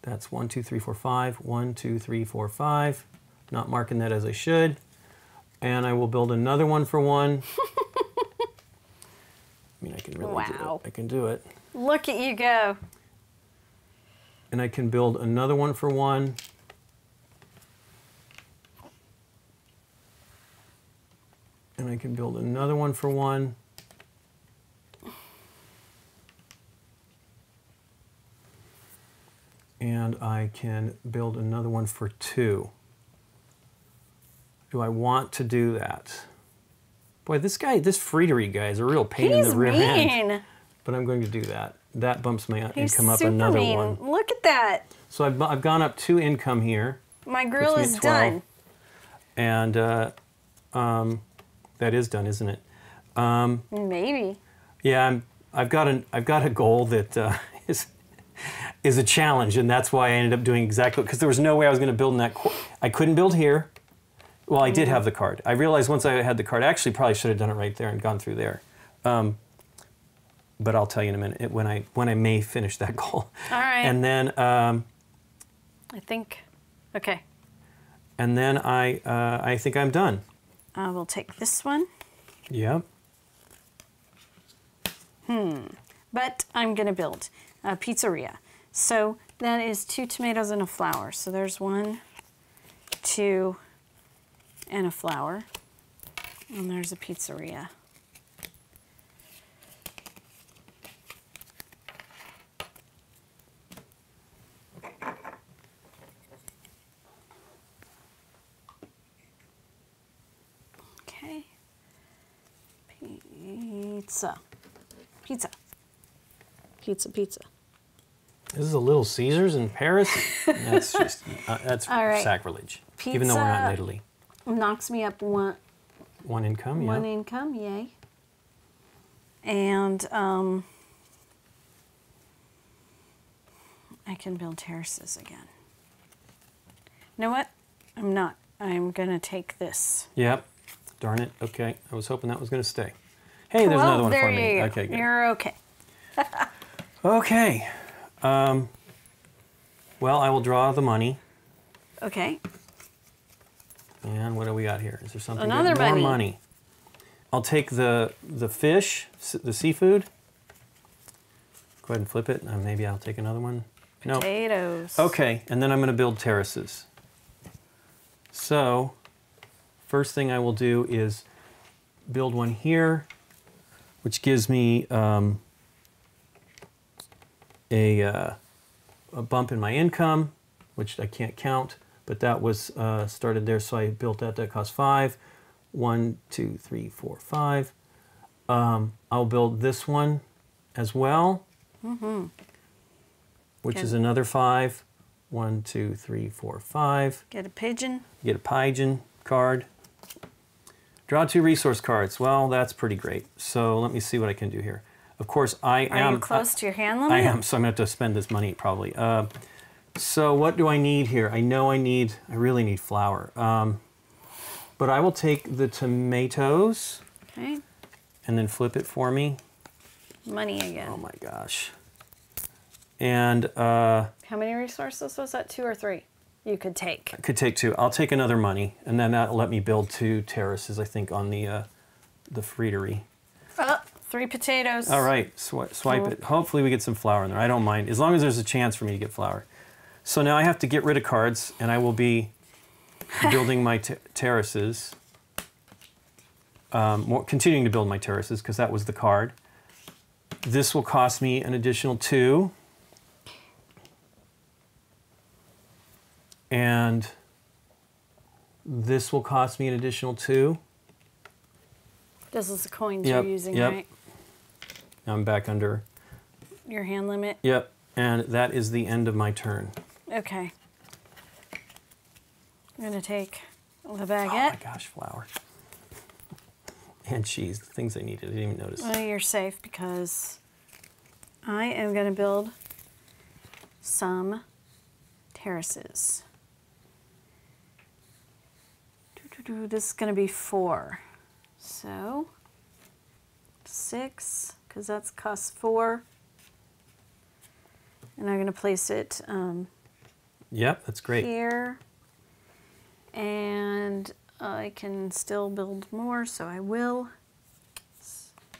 That's one, two, three, four, five. One, two, three, four, five. Not marking that as I should. And I will build another one for one. I mean, I can really do it. I can do it. Look at you go. And I can build another one for one. And I can build another one for one. And I can build another one for two. Do I want to do that? Boy, this guy, this Friterie guy is a real pain in the rear end. mean. But I'm going to do that. That bumps my He's income up another mean. one. Look at that. So I've, I've gone up two income here, My grill is at 12. done. and uh, um, that is done, isn't it? Maybe. Yeah, I'm, I've got an I've got a goal that uh, is is a challenge, and that's why I ended up doing exactly because there was no way I was going to build in that. I couldn't build here. Well, I did have the card. I realized once I had the card, I actually probably should have done it right there and gone through there. Um, but I'll tell you in a minute when I when I may finish that goal. All right. And then um, I think. Okay. and then I uh, I think I'm done. I will take this one, Yep. Hmm. But I'm going to build a pizzeria. So that is two tomatoes and a flour. So there's one, two, and a flour. And there's a pizzeria. Okay. Pizza. Pizza. Pizza, pizza. This is a Little Caesars in Paris. That's just uh, that's right. sacrilege. Even though we're not in Italy, Knocks me up one one income. Yeah. one income, yay. And um, I can build terraces again. You know what? I'm not. I'm gonna take this. Yep. Darn it. Okay. I was hoping that was going to stay. Hey, there's well, another one there for you me. go. Okay. Good. You're okay. Okay. Um, well, I will draw the money. Okay. And what do we got here? Is there something? good? Another More money. money. I'll take the the fish, the seafood. Go ahead and flip it. Uh, maybe I'll take another one. No. Potatoes. Okay, and then I'm going to build terraces. So, first thing I will do is build one here, which gives me um, a, uh, a bump in my income, which I can't count, but that was uh, started there, so I built that. That cost five. One, two, three, four, five. Um, I'll build this one as well, which Okay. is another five. One, two, three, four, five. Get a pigeon. Get a pigeon card. Draw two resource cards. Well, that's pretty great. So let me see what I can do here. Of course, I Are am. you close to your hand limit? I am, so I'm gonna have to spend this money probably. Uh, so what do I need here? I know I need, I really need flour. Um, but I will take the tomatoes Okay. and then flip it for me. Money again. Oh my gosh. And uh, How many resources was that? Two or three? You could take. I could take two. I'll take another money, and then that'll let me build two terraces. I think on the uh, the Friterie. Oh, three potatoes. All right, swi- swipe Cool. it. Hopefully we get some flour in there. I don't mind as long as there's a chance for me to get flour. So now I have to get rid of cards, and I will be building my ter- terraces. um, more, continuing to build my terraces because that was the card. This will cost me an additional two. And this will cost me an additional two. This is the coins Yep, you're using, yep. right? Now I'm back under. Your hand limit. Yep. And that is the end of my turn. Okay. I'm gonna take the baguette. Oh my gosh, flour. And cheese, the things I needed. I didn't even notice. Well, you're safe because I am gonna build some terraces. This is gonna be four. So six, because that's cost four. And I'm gonna place it um, Yep, that's great. here. And I can still build more, so I will.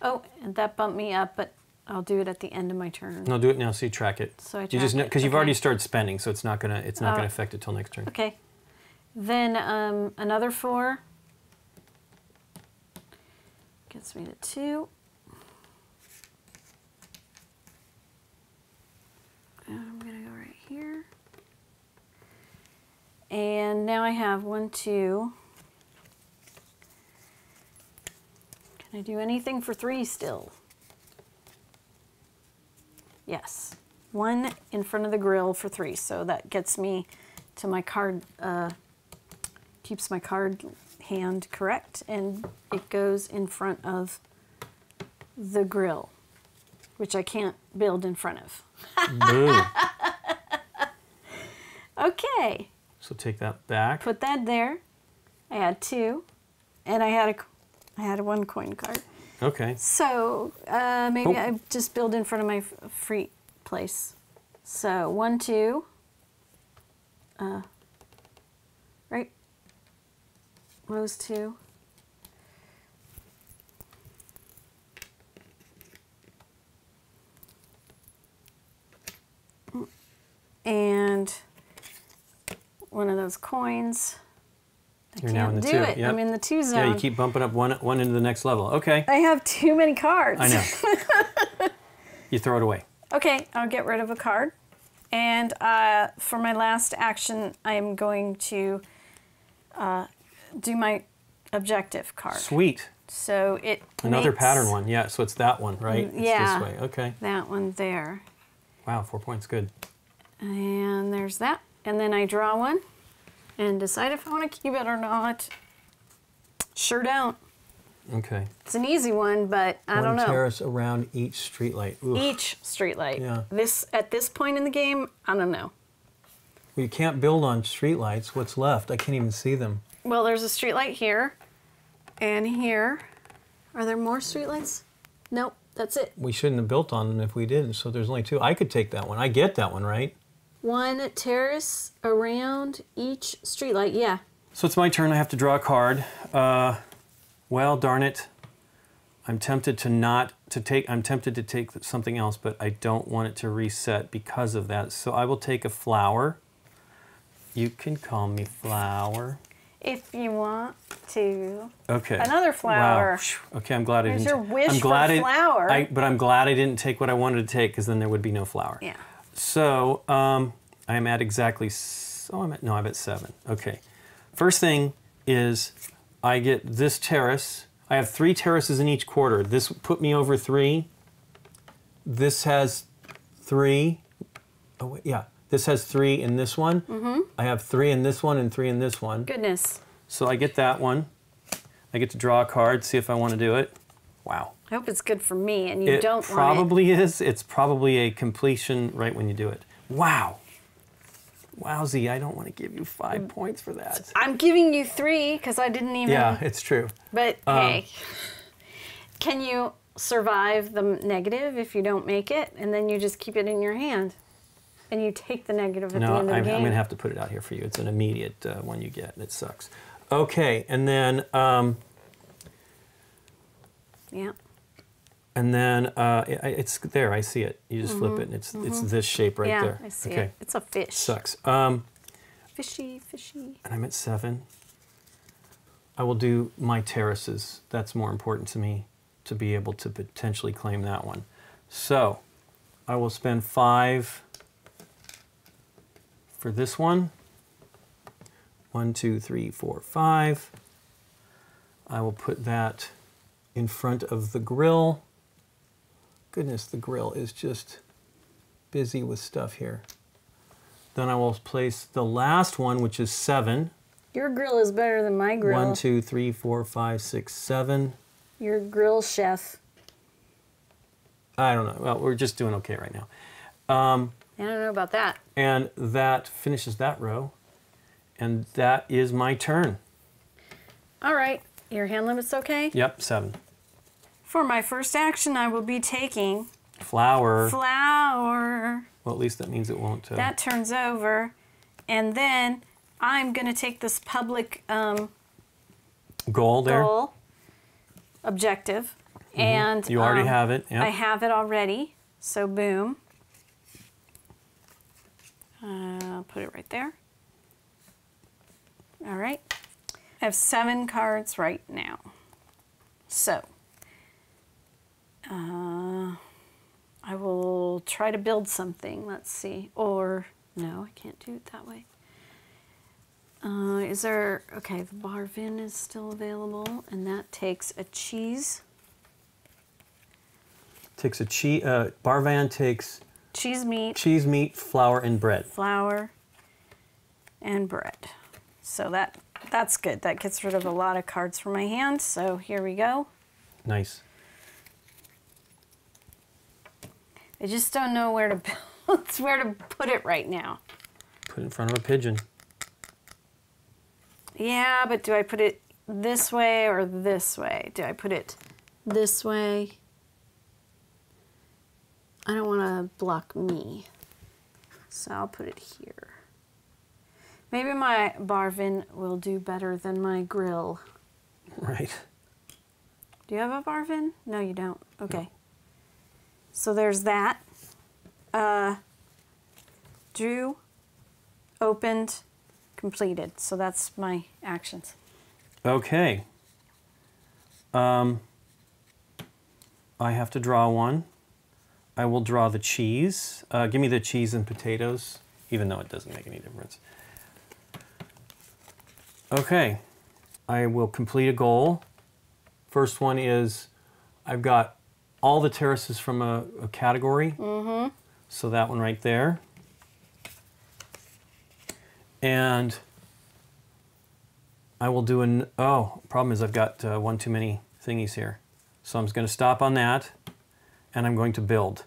Oh, and that bumped me up, but I'll do it at the end of my turn. No, do it now so you track it. So I you just track because you've already started spending, so it's not gonna it's not Uh, gonna affect it till next turn. Okay. Then um, another four. Gets me to two. And I'm going to go right here. And now I have one, two. Can I do anything for three still? Yes. One in front of the grill for three. So that gets me to my card, uh, keeps my card hand correct, and it goes in front of the grill, which I can't build in front of. Okay, So take that back. put that there. I had two, and I had a, I had a one coin card. Okay. So uh, maybe Oh. I just build in front of my free place. So one, two. Uh, right. Those two. And one of those coins. I You're can't now in the do two, it. yep. I'm in the two zone. Yeah, you keep bumping up one one into the next level. Okay. I have too many cards. I know. you throw it away. Okay, I'll get rid of a card. And uh, for my last action, I'm going to uh, do my objective card. Sweet. So it Another makes pattern one. Yeah, so it's that one, right? It's yeah. this way. Okay. That one there. Wow, four points. Good. And there's that. And then I draw one and decide if I want to keep it or not. Sure don't. Okay. It's an easy one, but I don't know. terrace around each streetlight. Oof. Each streetlight. Yeah. This at this point in the game, I don't know. Well, you can't build on streetlights. What's left? I can't even see them. Well, there's a streetlight here and here. Are there more streetlights? Nope, that's it. We shouldn't have built on them if we didn't. So there's only two. I could take that one. I get that one, right? One terrace around each streetlight. Yeah. So it's my turn. I have to draw a card. Uh, well, darn it. I'm tempted to not to take. I'm tempted to take something else, but I don't want it to reset because of that. So I will take a flower. You can call me flower. If you want to. Okay. Another flower. Wow. Okay, I'm glad I didn't. your ta- wish I'm for glad I- flower. I, but I'm glad I didn't take what I wanted to take because then there would be no flower. Yeah. So um, I'm at exactly. s- Oh, I'm at no. I'm at seven. Okay. First thing is I get this terrace. I have three terraces in each quarter. This put me over three. This has three. Oh wait, yeah. This has three in this one. Mm-hmm. I have three in this one and three in this one. Goodness. So I get that one. I get to draw a card, see if I want to do it. Wow. I hope it's good for me and you It don't want probably is. It's probably a completion right when you do it. Wow. Wowsy, I don't want to give you five Mm. points for that. I'm giving you three because I didn't even. Yeah, it's true. But Um, hey, can you survive the negative if you don't make it, and then you just keep it in your hand, and you take the negative at No, the I'm, end of the I'm going to have to put it out here for you. It's an immediate uh, one you get. It sucks. Okay, and then um, yeah. And then uh, it, it's there. I see it. You just flip it, and it's it's this shape right Mm-hmm. yeah, there. I see okay, it. It's a fish. sucks. Um, Fishy, fishy. and I'm at seven. I will do my terraces. That's more important to me to be able to potentially claim that one. So I will spend five for this one. One, two, three, four, five. I will put that in front of the grill. Goodness, the grill is just busy with stuff here. Then I will place the last one, which is seven. Your grill is better than my grill. One, two, three, four, five, six, seven. Your grill chef. I don't know. Well, we're just doing okay right now. Um, I don't know about that. And that finishes that row. And that is my turn. All right. Your hand limit's okay? Yep, seven. For my first action, I will be taking Flower. flour. well, at least that means it won't. Uh, That turns over. And then I'm going to take this public um, goal there. goal objective. And Mm-hmm. You already um, have it. Yep. I have it already. So boom. Uh, I'll put it right there. All right. I have seven cards right now. So uh, I will try to build something. Let's see. Or no, I can't do it that way. Uh, is there okay? The bar vin is still available, and that takes a cheese. takes a cheese. Uh, Bar à vin takes cheese meat, cheese, meat, flour, and bread. flour, and bread. So that that's good. That gets rid of a lot of cards from my hand. So here we go. Nice. I just don't know where to where to put it right now. Put it in front of a pigeon. Yeah, but do I put it this way or this way? Do I put it this way? I don't want to block me. So I'll put it here. Maybe my Bar à vin will do better than my grill. Right. Do you have a Bar à vin? No, you don't. Okay. So there's that. Uh, drew, opened, completed. So that's my actions. Okay. Um, I have to draw one. I will draw the cheese. Uh, give me the cheese and potatoes, even though it doesn't make any difference. Okay. I will complete a goal. First one is I've got all the terraces from a, a category. Mm-hmm. So that one right there. And I will do an, oh, problem is I've got uh, one too many thingies here. So I'm just going to stop on that and I'm going to build.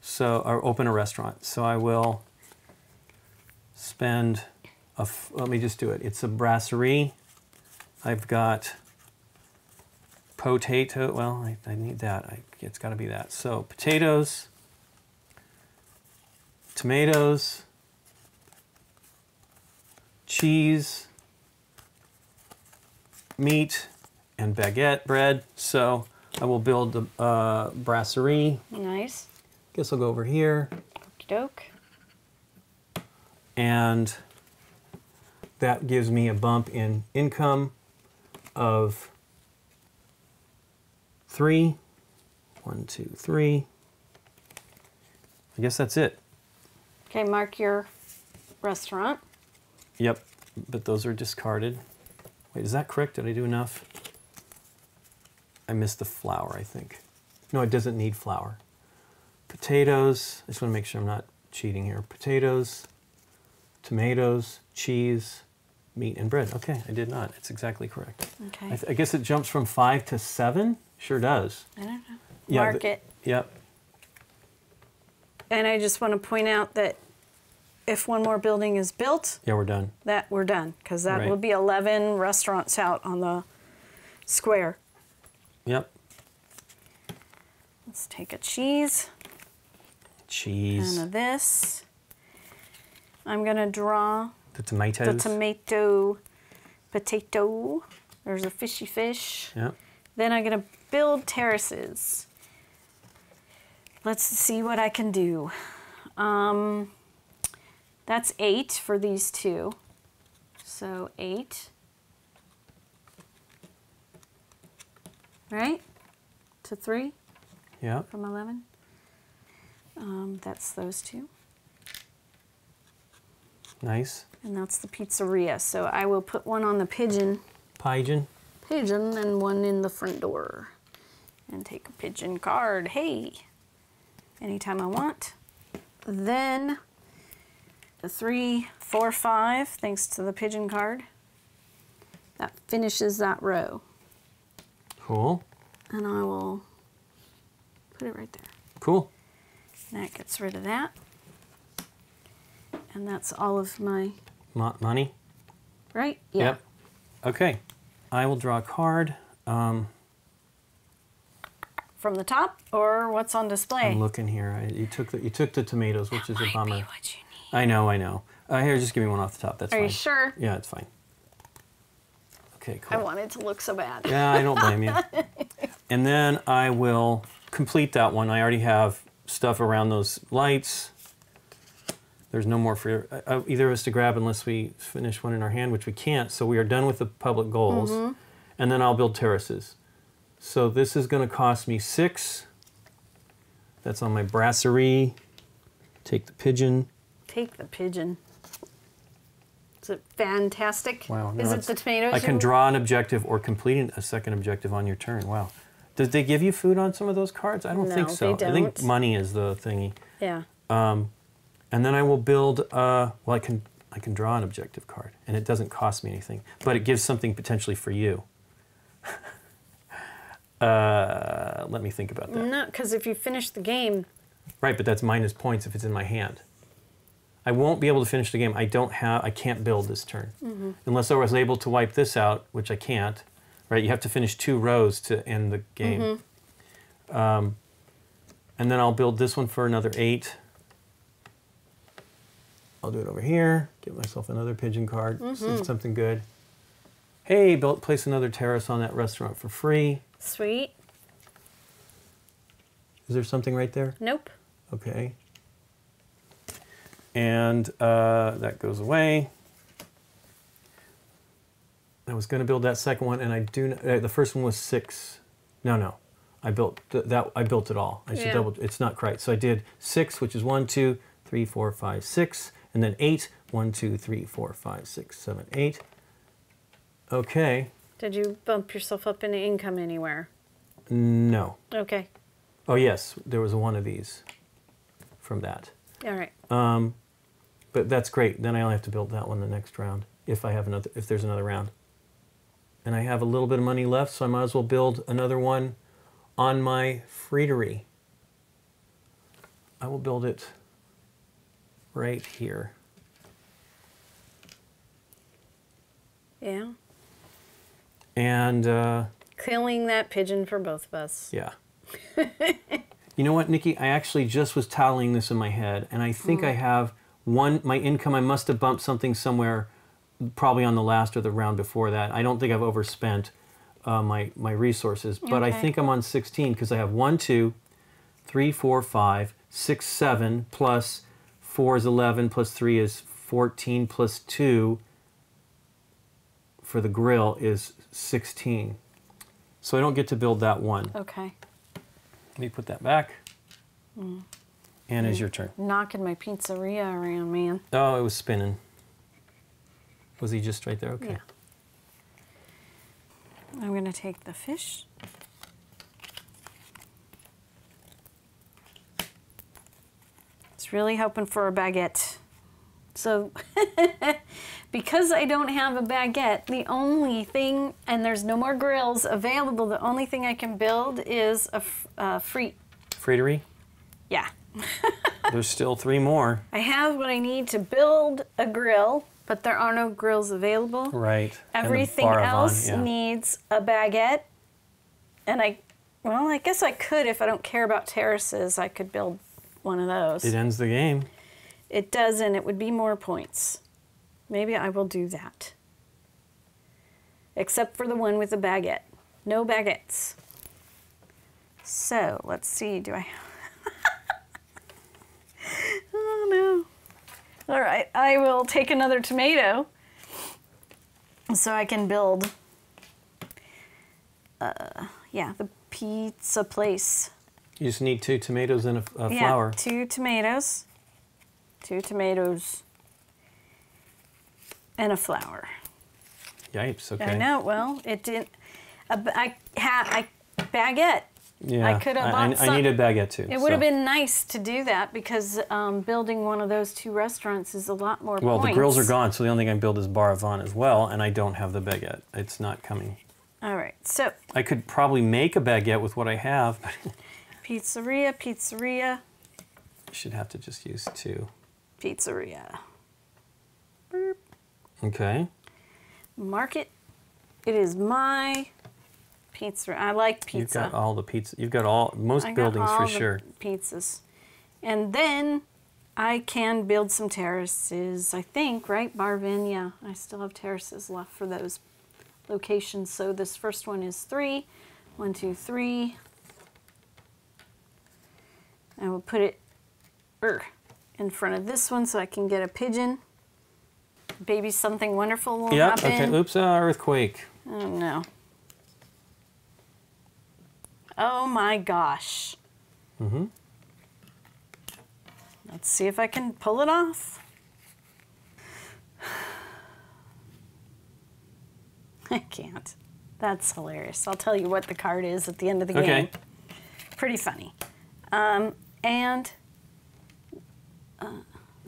So, or open a restaurant. So I will spend, a f- let me just do it. It's a brasserie. I've got potato, well, I, I need that. I, it's got to be that. So potatoes, tomatoes, cheese, meat, and baguette bread. So I will build the uh, brasserie. Nice. Guess I'll go over here Okey doke. and that gives me a bump in income of three. One, two, three. I guess that's it. Okay, mark your restaurant. Yep, but those are discarded. Wait, is that correct? Did I do enough? I missed the flour, I think. No, it doesn't need flour. Potatoes, I just want to make sure I'm not cheating here. Potatoes, tomatoes, cheese, meat, and bread. Okay, I did not. It's exactly correct. Okay. I, I guess it jumps from five to seven? Sure does. I don't know. Yeah, Mark it. Yep. And I just want to point out that if one more building is built, Yeah, we're done. that we're done because that Right. will be 11 restaurants out on the square. Yep. Let's take a cheese Cheese. and a this. I'm going to draw the the tomato, potato. There's a fishy fish. Yep. Then I'm going to build terraces. Let's see what I can do. Um, that's eight for these two. So eight. right? To three Yeah. from 11. Um, that's those two. Nice. And that's the pizzeria. So I will put one on the pigeon, Pigeon. pigeon and one in the front door. And take a pigeon card. Hey, anytime I want. Then the three, four, five, thanks to the pigeon card. That finishes that row. Cool. And I will put it right there. Cool. That gets rid of that. And that's all of my, Mo- money. right? Yeah. Yep. Okay. I will draw a card. Um, From the top or what's on display? I'm looking here. I, you took the you took the tomatoes, which is a bummer. what you need. I know. I know. Uh, here, just give me one off the top. That's Are fine. you sure? Yeah, it's fine. Okay, I cool. want it to look so bad. Yeah, I don't blame you. and then I will complete that one. I already have stuff around those lights. There's no more for uh, uh, either of us to grab unless we finish one in our hand, which we can't. So we are done with the public goals. And then I'll build terraces. So this is going to cost me six. That's on my brasserie. Take the pigeon. Take the pigeon. Is it fantastic? Wow. no, Is it the tomatoes? I you- can draw an objective or complete a second objective on your turn. Wow. Did they give you food on some of those cards? I don't think No, so. they I think money is the thingy. Yeah. And then I will build. Uh, well, I can I can draw an objective card, and it doesn't cost me anything, but it gives something potentially for you. uh, let me think about that. No, because if you finish the game, Right, but that's minus points if it's in my hand. I won't be able to finish the game. I don't have. I can't build this turn Mm-hmm. unless I was able to wipe this out, which I can't. Right, you have to finish two rows to end the game. Mm-hmm. Um, and then I'll build this one for another eight. I'll do it over here. Get myself another pigeon card. Mm-hmm. something good. Hey, built place another terrace on that restaurant for free. Sweet. Is there something right there? Nope. Okay. And uh, that goes away. I was going to build that second one, and I do. Uh, the first one was six. No, no, I built th- that. I built it all. I should Yeah. double. It's not quite. So I did six, which is one, two, three, four, five, six, and then eight. One, two, three, four, five, six, seven, eight. Okay. Did you bump yourself up in income anywhere? No. Okay. Oh yes, there was one of these. From that. All right. Um, but that's great. Then I only have to build that one the next round if I have another if there's another round. And I have a little bit of money left, so I might as well build another one on my Friterie. I will build it right here. Yeah. And uh, Killing that pigeon for both of us. yeah. you know what, Nikki? I actually just was tallying this in my head, and I think I have one. My income. I must have bumped something somewhere, probably on the last or the round before that. I don't think I've overspent uh, my my resources, but I think I'm on 16 because I have one, two, three, four, five, six, seven plus four is 11 plus three is 14 plus two for the grill is 16. So I don't get to build that one. Okay. Let me put that back. Mm. And it's your turn. Knocking my pizzeria around, man. Oh, it was spinning. Was he just right there? Okay. Yeah. I'm going to take the fish. It's really hoping for a baguette. So, because I don't have a baguette, the only thing, and there's no more grills available, the only thing I can build is a, a uh, free. Yeah. There's still three more. I have what I need to build a grill, but there are no grills available. Right. Everything else yeah. needs a baguette. And I, well, I guess I could if I don't care about terraces. I could build one of those. It ends the game. It doesn't. It would be more points. Maybe I will do that. Except for the one with the baguette. No baguettes. So let's see. Do I? oh no. All right. I will take another tomato so I can build. Uh, yeah, the pizza place. You just need two tomatoes and a, a Yeah, flour. two tomatoes, two tomatoes, and a flour. Yipes. Okay. I know. Well, it didn't. A I had I baguette. Yeah. I could have I, I, some- need a baguette too. It would have been nice to do that because um, building one of those two restaurants is a lot more. Well, the grills are gone, so the only thing I can build is bar à vin as well, and I don't have the baguette. It's not coming. All right. So I could probably make a baguette with what I have, but pizzeria, pizzeria, I should have to just use two. Pizzeria. Okay. Market. It is my pizza. I like pizza. You've got all the pizza. You've got all most I buildings all for the sure. Pizzas. And then I can build some terraces, I think, right? Bar à vin, yeah. I still have terraces left for those locations. So this first one is three. One, two, three. I will put it er, in front of this one so I can get a pigeon. Maybe something wonderful will Yeah. happen. Okay. Oops. Uh, earthquake. Oh no. Oh my gosh. Mm-hmm. Let's see if I can pull it off. I can't. That's hilarious. I'll tell you what the card is at the end of the game. Okay. game. Pretty funny. Um, and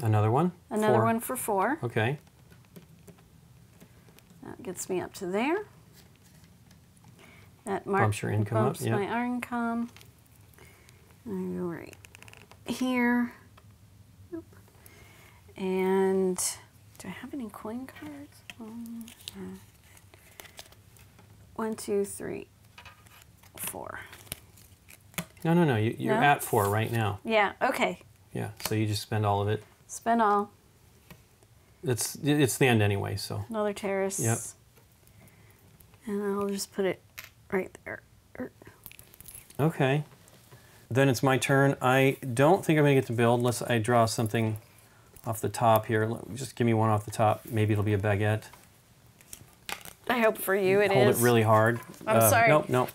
Another one. another Four. one for four. Okay. That gets me up to there. That mark Bumps your income up, bumps yep. my income. I go right here. And do I have any coin cards? Um, uh, One, two, three, four. No, no, no. You, you're No? at four right now. Yeah. Okay. Yeah. So you just spend all of it. Spend all. It's it's the end anyway. So Another terrace. Yep. And I'll just put it right there. Er, okay. Then it's my turn. I don't think I'm gonna get to build unless I draw something off the top here. Just give me one off the top. Maybe it'll be a baguette. I hope for you it Hold it really hard. Uh, I'm sorry. Nope, nope.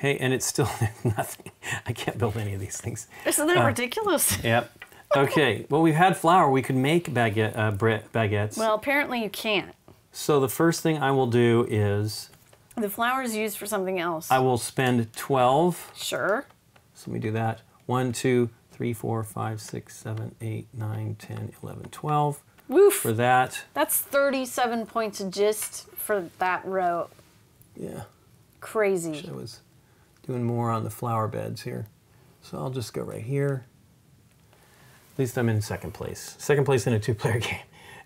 Hey, and it's still nothing. I can't build any of these things. Isn't that uh, ridiculous? Yep. Okay. well, we've had flour. We could make baguette uh, baguettes. Well, apparently you can't. so the first thing I will do is The flour is used for something else. I will spend twelve. sure. So let me do that. One, two, three, four, five, six, seven, eight, nine, ten, eleven, twelve. Woof. For that, That's 37 points just for that row. yeah, Crazy. I was doing more on the flower beds here. So I'll just go right here. At least I'm in second place. Second place in a two-player game.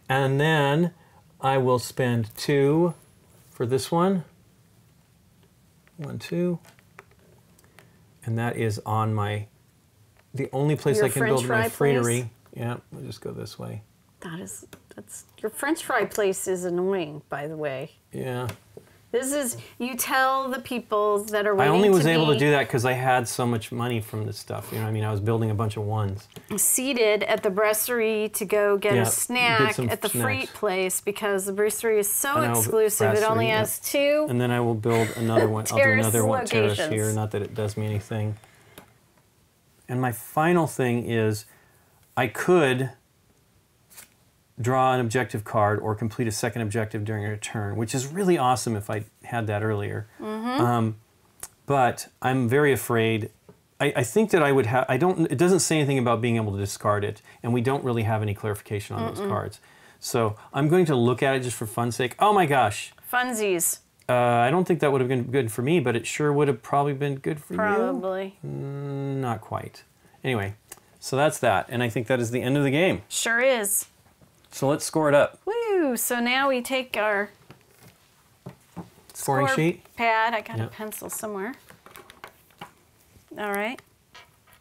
And then I will spend two for this one. One, two. And that is on my, the only place Your I can French build my friterie. Yeah, we'll just go this way. That is, that's, your french fry place is annoying, by the way. Yeah. This is, you tell the people that are I only was to able to do that because I had so much money from this stuff. You know, what I mean, I was building a bunch of ones. seated at the brasserie to go get Yeah, a snack at the. Freet place because the brasserie is so exclusive. It only brasserie, yeah. has two. And then I will build another one. I'll do another one terrace here. Not that it does me anything. And my final thing is, I could draw an objective card or complete a second objective during a turn, which is really awesome if I had that earlier. Um, but I'm very afraid. I, I think that I would have. I don't. It doesn't say anything about being able to discard it, and we don't really have any clarification on those cards. So I'm going to look at it just for fun's sake. Oh my gosh. Funsies, Uh, I don't think that would have been good for me, but it sure would have probably been good for you. probably. Mm, Not quite. Anyway, so that's that, and I think that is the end of the game. Sure is. So let's score it up. Woo! So now we take our Scoring score sheet. pad. I got a pencil somewhere. All right.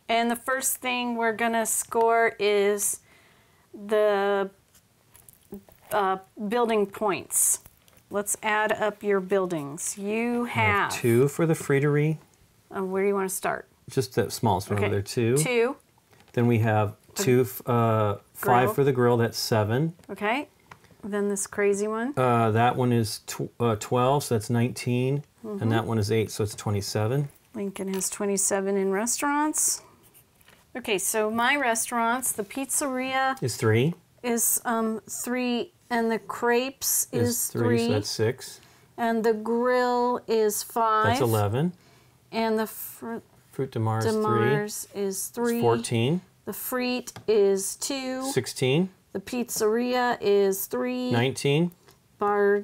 And the first thing we're gonna score is the uh, building points. Let's add up your buildings. You have have. two for the friterie, Uh, where do you want to start? just the smallest one over there. Two. Two. Then we have two, f- uh, five for the grill. That's seven. Okay. Then this crazy one. Uh, that one is tw- uh, twelve, so that's nineteen. and that one is eight, so it's 27. Lincoln has 27 in restaurants. Okay, so my restaurants, the pizzeria Is three. is um, three, and the crepes is, Is three, three, so that's six. and the grill is five. That's 11. And the fr- Fruit de mer, de three. mer is It's three. 14. The frite is two. 16. The pizzeria is three. 19. Bar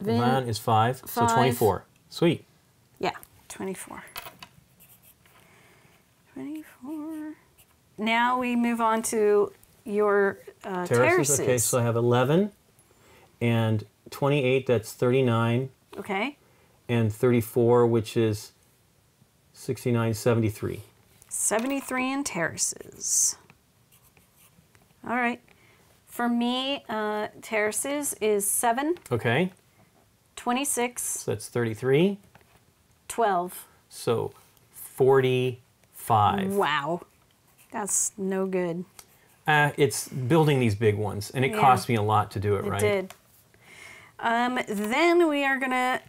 Milan is five, so 24. Sweet. Yeah, 24. 24. Now we move on to your uh, terraces. Okay, so I have 11 and 28, that's 39, Okay. and 34, which is 69, 73. 73 in terraces. All right. For me, uh, terraces is 7, Okay, 26, so that's 33. 12. So 45. Wow. That's no good. Uh, it's building these big ones, and it Yeah. cost me a lot to do it, It right? did. Um, then we are going to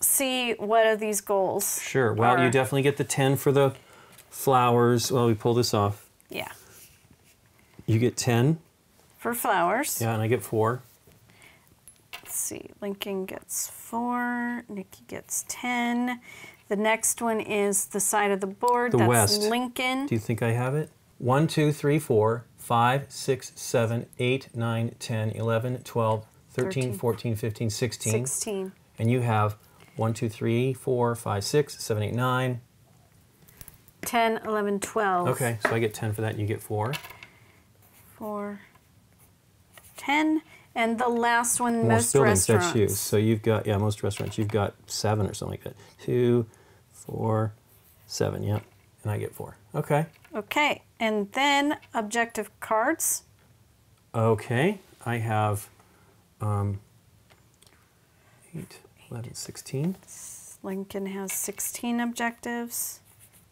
see what are these goals. Sure. Well, are. you definitely get the 10 for the flowers. Well, we pull this off. Yeah. You get 10. For flowers. Yeah, and I get four. Let's see. Lincoln gets four. Nikki gets 10. The next one is the side of the board. The That's west. Lincoln. Do you think I have it? 1, 2, 3, 4, 5, 6, 7, 8, 9, 10, 11, 12, 13, 13. 14, 15, 16. 16. And you have 1, 2, 3, 4, 5, 6, 7, 8, 9. 10, 11, 12. Okay, so I get 10 for that and you get 4. 4, 10. And the last one, Most, most, buildings, restaurants. that's you. So you've got, yeah, most restaurants, you've got 7 or something like that. 2, 4, 7, yep. And I get 4. Okay. Okay. And then objective cards. Okay, I have um, 8, 11, 16. Lincoln has 16 objectives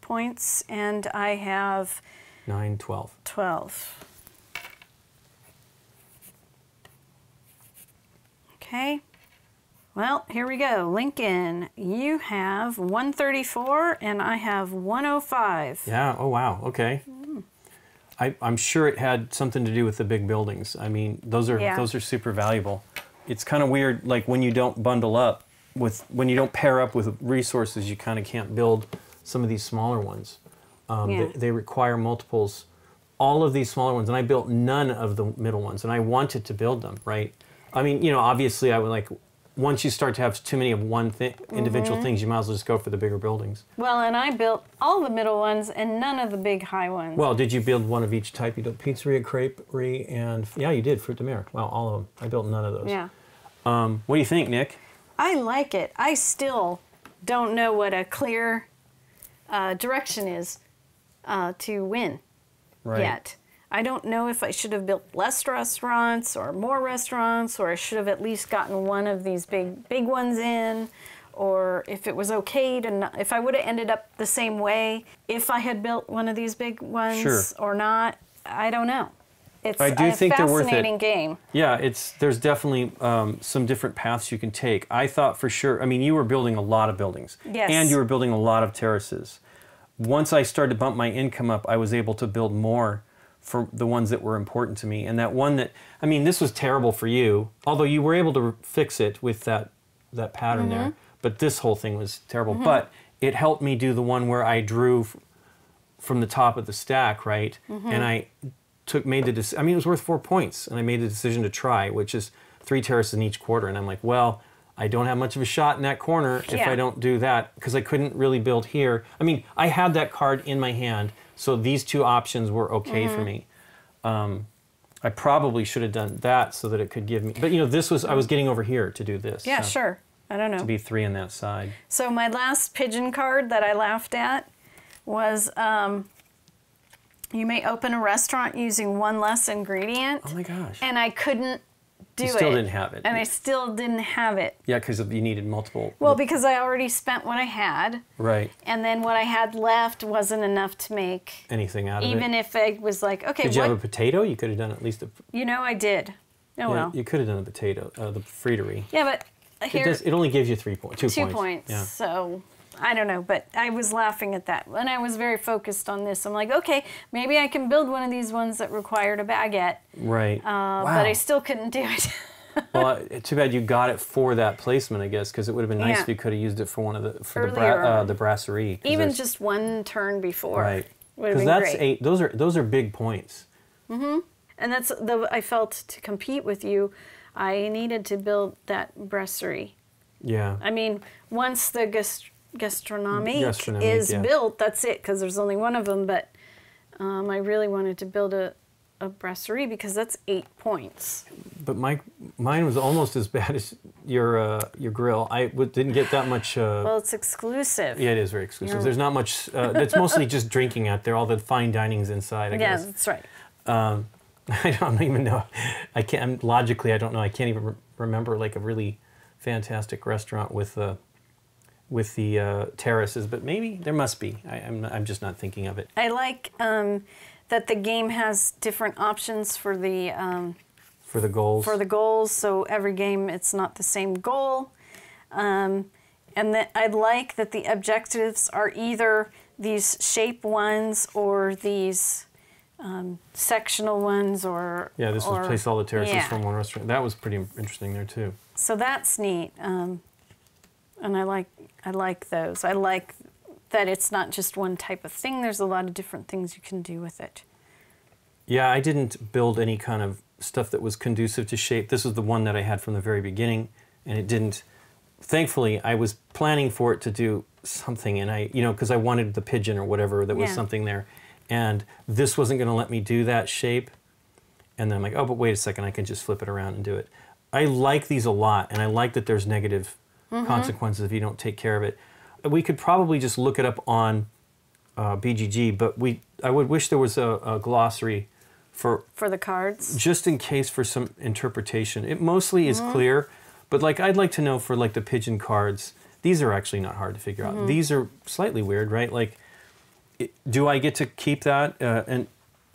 points, and I have 9, 12. 12. Okay. Well, here we go. Lincoln, you have 134 and I have 105. Yeah, oh wow, okay. Hmm. I, I'm sure it had something to do with the big buildings. I mean, those are Yeah. those are super valuable. It's kind of weird, like when you don't bundle up with when you don't pair up with resources, you kind of can't build some of these smaller ones. Um, Yeah. they, they require multiples. All of these smaller ones, and I built none of the middle ones, and I wanted to build them. Right? I mean, you know, obviously, I would like once you start to have too many of one thing, individual Mm-hmm. things, you might as well just go for the bigger buildings. Well, and I built all the middle ones and none of the big high ones. Well, did you build one of each type? You built pizzeria, creperie, and yeah, you did fruit de mer. Wow, all of them. I built none of those. yeah. Um, what do you think, Nick? I like it. I still don't know what a clear uh, direction is uh, to win Right. yet. I don't know if I should have built less restaurants or more restaurants, or I should have at least gotten one of these big big ones in, or if it was okay to not, if I would have ended up the same way if I had built one of these big ones Sure. or not. I don't know. It's I do a think they're worth it. fascinating game. Yeah, it's there's definitely um, some different paths you can take. I thought for sure. I mean, you were building a lot of buildings, Yes. and you were building a lot of terraces. Once I started to bump my income up, I was able to build more for the ones that were important to me. And that one that I mean, this was terrible for you, although you were able to fix it with that that pattern there. Mm-hmm. But this whole thing was terrible. Mm-hmm. But it helped me do the one where I drew from the top of the stack, right? Mm-hmm. And I took made the decision. I mean, it was worth four points, and I made the decision to try, which is three terraces in each quarter. And I'm like, well, I don't have much of a shot in that corner if Yeah. I don't do that because I couldn't really build here. I mean, I had that card in my hand, so these two options were okay Mm-hmm. for me. Um, I probably should have done that so that it could give me. But you know, this was I was getting over here to do this. Yeah, so sure. I don't know. To be three on that side. So my last pigeon card that I laughed at was um, you may open a restaurant using one less ingredient, Oh my gosh. and I couldn't do You it. still didn't have it. and I still didn't have it. yeah, because you needed multiple. Well, because I already spent what I had, right. and then what I had left wasn't enough to make. Anything out of it. Even if I was like, okay, Did you what? have a potato? You could have done at least a. you know, I did. Oh yeah, well. You could have done a potato, uh, the friterie. Yeah, but It, here does, it only gives you three points. Two, two points. points. Yeah. So I don't know, but I was laughing at that, and I was very focused on this. I'm like, okay, maybe I can build one of these ones that required a baguette, Right. uh, wow. but I still couldn't do it. well, too bad you got it for that placement, I guess, because it would have been nice Yeah. if you could have used it for one of the for the bra- uh, the brasserie. Even just one turn before, right. Because that's great. eight. Those are those are big points. Mm-hmm. And that's the I felt to compete with you, I needed to build that brasserie. Yeah. I mean, once the gast- gastronomique, Gastronomique, is yeah. built, that's it, because there's only one of them. But um, I really wanted to build a, a brasserie because that's eight points. But my mine was almost as bad as your uh, your grill. I w- didn't get that much. Uh, Well, it's exclusive. yeah, it is very exclusive. You're- There's not much. Uh, it's mostly just drinking out there. All the fine dining's inside. I Yeah, guess. that's right. I don't even know. I can't. I'm, logically, I don't know. I can't even re- remember like a really fantastic restaurant with the with the uh, terraces. But maybe there must be. I, I'm I'm just not thinking of it. I like um, that the game has different options for the um, For the goals. for the goals. So every game, it's not the same goal. Um, and that I like that the objectives are either these shape ones or these um, sectional ones, or yeah, this was or- place all the terraces yeah. from one restaurant. That was pretty interesting there too. So that's neat. And I like I like those. I like that it's not just one type of thing. There's a lot of different things you can do with it. Yeah, I didn't build any kind of stuff that was conducive to shape. This was the one that I had from the very beginning, and it didn't. Thankfully, I was planning for it to do something, and I, you know, because I wanted the pigeon or whatever that was Yeah. something there, and this wasn't going to let me do that shape. And then I'm like, oh, but wait a second, I can just flip it around and do it. I like these a lot, and I like that there's negative consequences if you don't take care of it. We could probably just look it up on uh, BGG, but we I would wish there was a, a glossary for For the cards, just in case for some interpretation. It mostly is clear, but like I'd like to know for like the pigeon cards. These are actually not hard to figure out. These are slightly weird, right? Like, it, do I get to keep that uh, and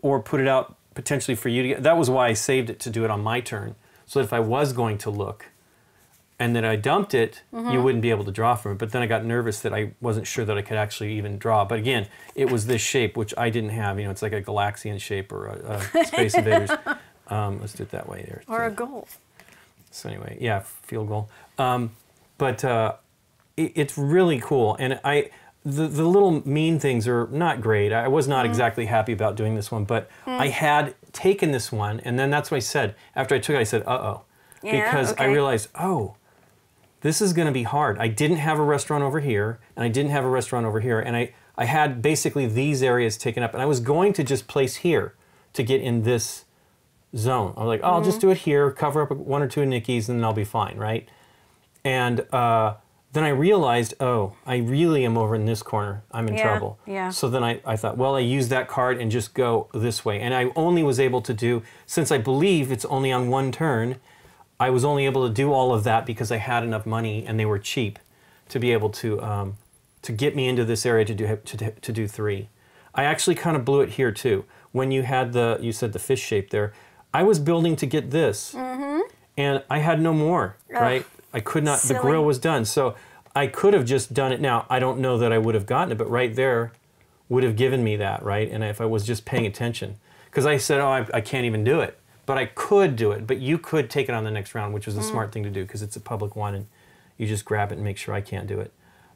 or put it out potentially for you to get? That was why I saved it to do it on my turn, so that if I was going to look, and then I dumped it, you wouldn't be able to draw from it. But then I got nervous that I wasn't sure that I could actually even draw. But again, it was this shape which I didn't have. You know, it's like a Galaxian shape or a, a Space Invaders. Um, let's do it that way there. or a goal. So anyway, yeah, field goal. Um, but uh, it, it's really cool, and I the the little mean things are not great. I was Mm-hmm. not exactly happy about doing this one, but Mm. I had taken this one, and then that's what I said after I took it. I said, "Uh oh," Yeah, because I realized, oh. This is going to be hard. I didn't have a restaurant over here, and I didn't have a restaurant over here, and I, I had basically these areas taken up, and I was going to just place here to get in this zone. I was like, oh, I'll just do it here, cover up one or two Nickies, and then I'll be fine, right? And uh, then I realized, oh, I really am over in this corner. I'm in Yeah, trouble. yeah. So then I, I thought, well, I use that card and just go this way. And I only was able to do, since I believe it's only on one turn, I was only able to do all of that because I had enough money and they were cheap to be able to um, to get me into this area to do to, to do three. I actually kind of blew it here too. When you had the you said the fish shape there, I was building to get this, and I had no more. Right, I could not. The grill was done, so I could have just done it. Now I don't know that I would have gotten it, but right there would have given me that right. And if I was just paying attention, because I said, oh, I, I can't even do it, but I could do it. But you could take it on the next round, which was a smart thing to do because it's a public one, and you just grab it and make sure I can't do it.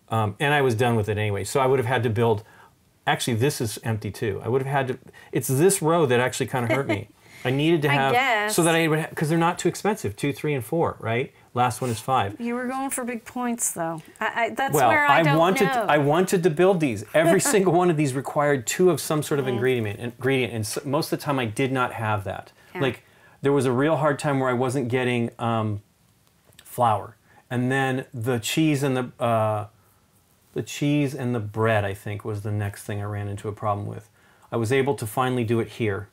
Um, and I was done with it anyway. So I would have had to build. Actually, this is empty too. I would have had to. It's this row that actually kind of hurt me. I needed to I have so that I would because they're not too expensive. Two, three, and four. Right. Last one is five. You were going for big points, though. I, I, that's Well, where I, don't wanted know. I wanted to build these. Every single one of these required two of some sort of ingredient. Ingredient, and s most of the time I did not have that. Like there was a real hard time where I wasn't getting um, flour, and then the cheese and the uh, the cheese and the bread. I think was the next thing I ran into a problem with. I was able to finally do it here.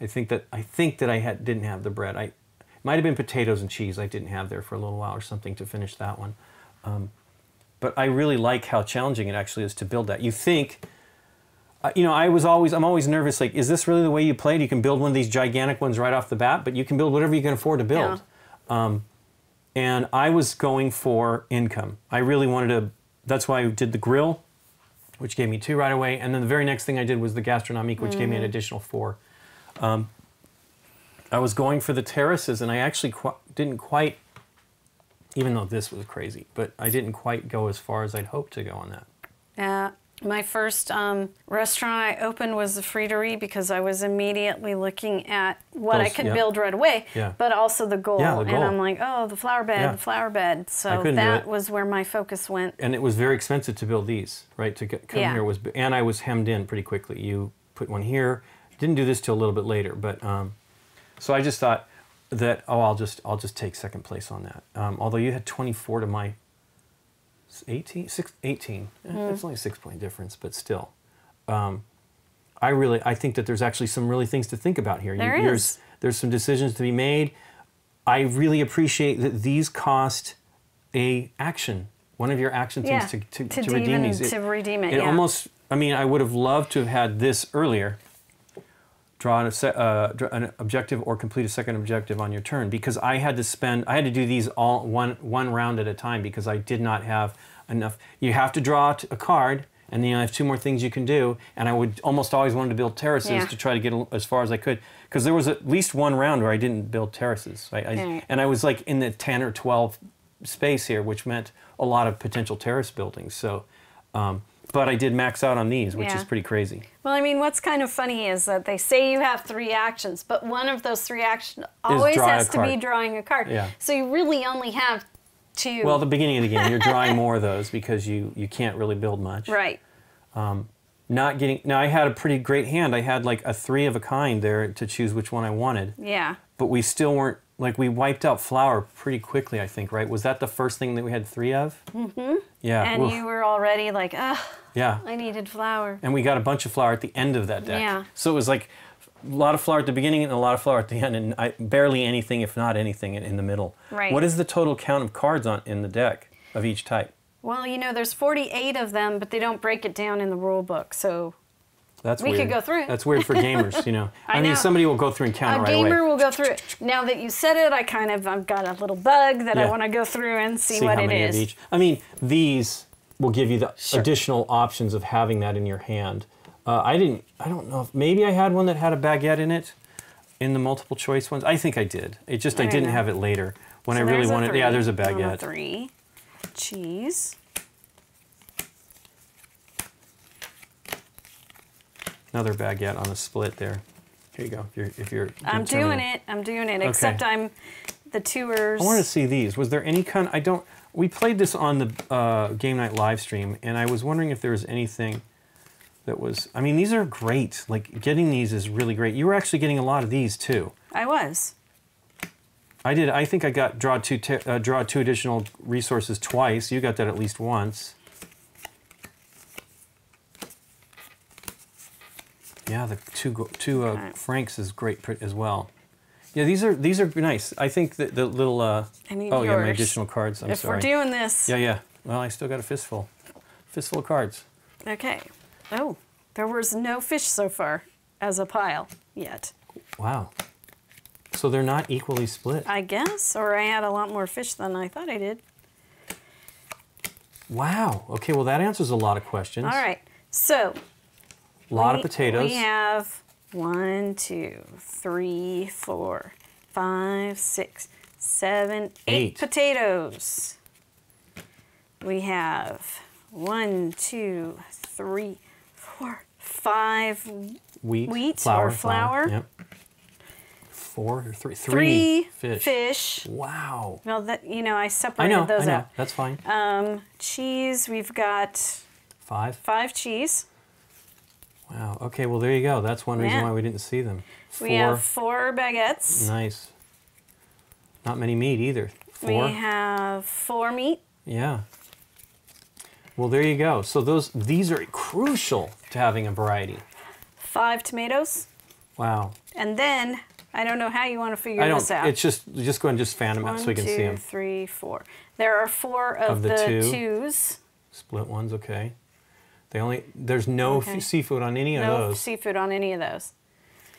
I think that I think that I had didn't have the bread. I might have been potatoes and cheese I didn't have there for a little while or something to finish that one. Um, but I really like how challenging it actually is to build that. You think, uh, you know, I was always I'm always nervous. Like, is this really the way you played? You can build one of these gigantic ones right off the bat, but you can build whatever you can afford to build. Um, and I was going for income. I really wanted to. That's why I did the grill, which gave me two right away, and then the very next thing I did was the gastronomique, which gave me an additional four. Um, I was going for the terraces, and I actually qu- didn't quite, even though this was crazy, but I didn't quite go as far as I'd hoped to go on that. Yeah. My first um, restaurant I opened was the Friterie because I was immediately looking at what I could yeah. build right away, Yeah. but also the goal. Yeah, the And. I'm like, oh, the flower bed, Yeah. the flower bed. So that was where my focus went. and it was very expensive to build these, right? To get, come here was, and I was hemmed in pretty quickly. You put one here. Didn't do this till a little bit later, but um, so I just thought that oh, I'll just I'll just take second place on that. Um, although you had 24 to my 18, six, 18. Eh, Mm. It's only a six point difference, but still. Um, I really I think that there's actually some really things to think about here. There There's is. there's some decisions to be made. I really appreciate that these cost a action. One of your action Yeah, things to, to, to to redeem these. to redeem it, It yeah. almost. I mean, I would have loved to have had this earlier. Draw an, uh, an objective or complete a second objective on your turn because I had to spend. I had to do these all one one round at a time because I did not have enough. You have to draw a card. And then you have two more things you can do. And I would almost always wanted to build terraces Yeah. to try to get as far as I could. Because there was at least one round where I didn't build terraces. I, I, Right. And I was like in the 10 or 12 space here, which meant a lot of potential terrace buildings. So, um, but I did max out on these, which Yeah. is pretty crazy. Well, I mean, what's kind of funny is that they say you have three actions, but one of those three actions always has to be drawing a card. Yeah. So you really only have two. Well, the beginning of the game, you're drawing more of those because you, you can't really build much. right. Um, not getting. Now, I had a pretty great hand. I had like a three of a kind there to choose which one I wanted. Yeah. But we still weren't, like, we wiped out flour pretty quickly, I think, right? Was that the first thing that we had three of? Mm-hmm. Yeah. And oof. you were already like, ugh, yeah. I needed flour. and we got a bunch of flour at the end of that deck. Yeah. So it was like a lot of flour at the beginning and a lot of flour at the end, and I, barely anything, if not anything, in, in the middle. Right. What is the total count of cards on in the deck of each type? Well, you know, there's 48 of them, but they don't break it down in the rule book. So That's We could weird. go through it. That's weird for gamers, you know. I mean, know. somebody will go through and count a it right gamer away. will go through it. Now that you said it, I kind of I've got a little bug that I want to go through and see, See what how it many is. of each. I mean, these will give you the Sure. additional options of having that in your hand. Uh, I didn't. I don't know if maybe I had one that had a baguette in it, in the multiple choice ones. I think I did. It just I you didn't go. have it later when So I really wanted. Yeah, there's a baguette. three. Cheese. Another baguette on a split there. Here you go. If you're, if you're I'm doing it. I'm doing it. Except I'm the tours. I want to see these. Was there any kind? I don't. We played this on the uh, game night live stream, and I was wondering if there was anything that was. I mean, these are great. Like getting these is really great. You were actually getting a lot of these too. I was. I did. I think I got draw two te- uh, draw two additional resources twice. You got that at least once. Yeah, the two go- two uh, francs is great as well. Yeah, these are these are nice. I think that the little. Uh, I need oh yeah, my additional cards. I'm if sorry. we're doing this. Yeah, yeah. Well, I still got a fistful. Fistful of cards. Okay. Oh, there was no fish so far as a pile yet. Wow. So they're not equally split. I guess, or I had a lot more fish than I thought I did. Wow. Okay, well that answers a lot of questions. All right. So A lot we- of potatoes. We have one, two, three, four, five, six, seven, eight Eight. potatoes. We have one, two, three, four, five, Wheat, wheat flour, or flour. Yep. Four or three. three fish. fish. Wow. Well, that you know, I I separated know. those I know. out. That's fine. Um, cheese. We've got Five. five cheese. Wow. Okay. Well, there you go. That's one reason Yeah. why we didn't see them. Four. We have four baguettes. Nice. Not many meat either. Four. We have four meat. Yeah. Well, there you go. So those these are crucial to having a variety. five tomatoes, Wow. and then I don't know how you want to figure I don't. this out. It's just just go and just fan them out so we can One, see them. three, four. There are four of, Of the the, two. twos. Split ones, okay. They only there's no f- Okay. seafood on any of those. No seafood on any of those.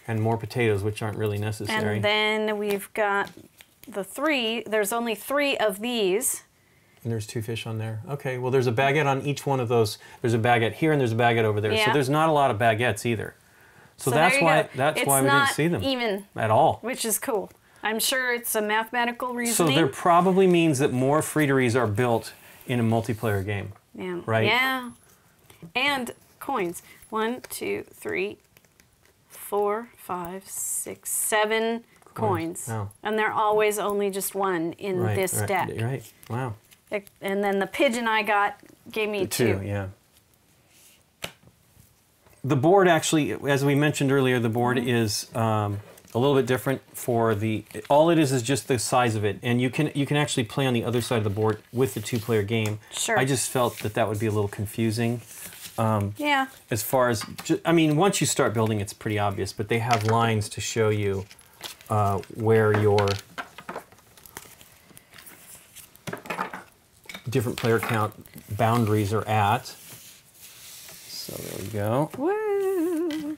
and more potatoes, which aren't really necessary. And then we've got the three, there's only three of these. And there's two fish on there. Okay, well, there's a baguette on each one of those. There's a baguette here and there's a baguette over there. So there's not a lot of baguettes either. So, there that's why go. that's It's why we didn't see them even, at all. which is cool. I'm sure it's a mathematical reason. So there probably means that more friteries are built in a multiplayer game. yeah. right? Yeah. And coins. One, two, three, four, five, six, seven Coins. coins. Wow. And they're always only just one in Right, this right, deck. Right. Wow. It- And then the pigeon I got gave me two. Two, yeah. The board actually, as we mentioned earlier, the board Mm-hmm. is um, a little bit different for the. All it is is just the size of it, and you can you can actually play on the other side of the board with the two-player game. Sure. I just felt that that would be a little confusing. Yeah. As far as, I mean, once you start building, it's pretty obvious, but they have lines to show you uh, where your different player count boundaries are at. So there we go. Woo!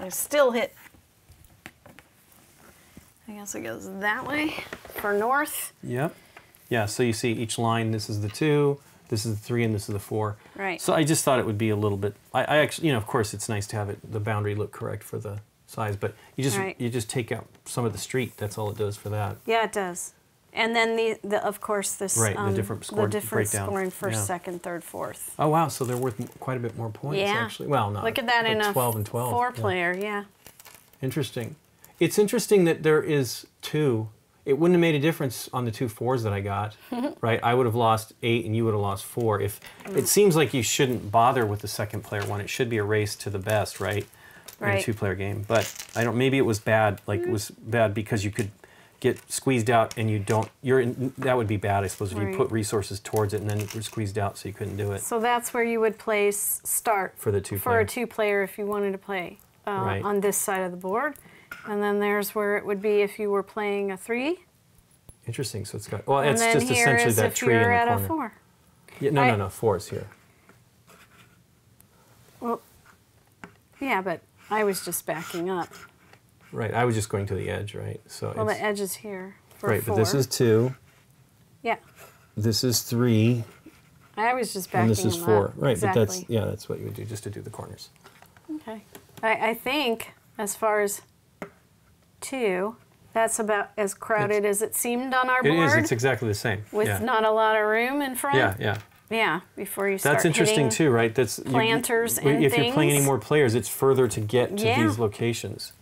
I still hit. I guess it goes that way for north. Yep. Yeah, so you see each line, this is the two, this is the three, and this is the four. Right. So I just thought it would be a little bit, I, I actually, you know, of course it's nice to have it, the boundary look correct for the size, but you just, Right. you just take out some of the street, that's all it does for that. Yeah, it does. And then the, the of course this Right, the um, different score the different breakdown. scoring first, Yeah. second, third, fourth. Oh wow, so they're worth quite a bit more points Yeah. actually. Well, not Look at that in a 12 and 12. four yeah. player. Yeah. Interesting. It's interesting that there is two. It wouldn't have made a difference on the two fours that I got, right? I would have lost eight and you would have lost four. If Mm. it seems like you shouldn't bother with the second player one, it should be a race to the best, right? In a two-player game, but I don't. Maybe it was bad. Like it was bad because you could get squeezed out and you don't. You're in, that would be bad, I suppose, if you put resources towards it and then you were squeezed out, so you couldn't do it So that's where you would place start for the two. for a two player if you wanted to play uh, Right. on this side of the board. And then there's where it would be if you were playing a three. Interesting. So it's got. Well, and it's then just here essentially is that if tree in you're the at corner. a four. Yeah, no, I- no, no. Four is here. Well, yeah, but I was just backing up. Right. I was just going to the edge, right? So Well, the edge is here for right, four. but this is two. yeah. This is three, I was just backing and this is four. up. Right, exactly. but that's yeah, that's what you would do just to do the corners. Okay. I, I think as far as two, that's about as crowded as it seemed on our It board. is. It's exactly the same. with yeah. not a lot of room in front. yeah, yeah. Yeah, before you start That's interesting too, right? That's you- you- planters and If you're playing any more players, it's further to get to Yeah. these locations,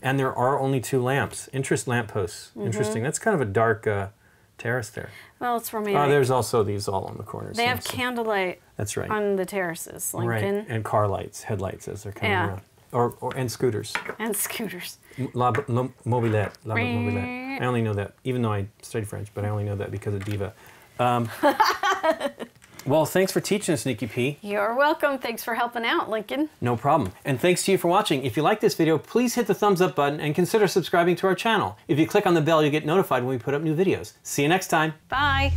and there are only two lamps. Interest lampposts. Mm-hmm. Interesting. That's kind of a dark uh, terrace there. Well, it's romantic. Oh, there's also these all on the corners. they have so- candlelight That's right. on the terraces, Lincoln, Right, and car lights, headlights as they're coming Yeah. around, or, or and scooters. and scooters. La, la mobylette, la mobylette. I only know that, even though I studied French, but I only know that because of Diva. Um, well, thanks for teaching us, Nikki P. You're welcome. Thanks for helping out, Lincoln. No problem. And thanks to you for watching. If you like this video, please hit the thumbs up button and consider subscribing to our channel. If you click on the bell, you'll get notified when we put up new videos. See you next time. Bye.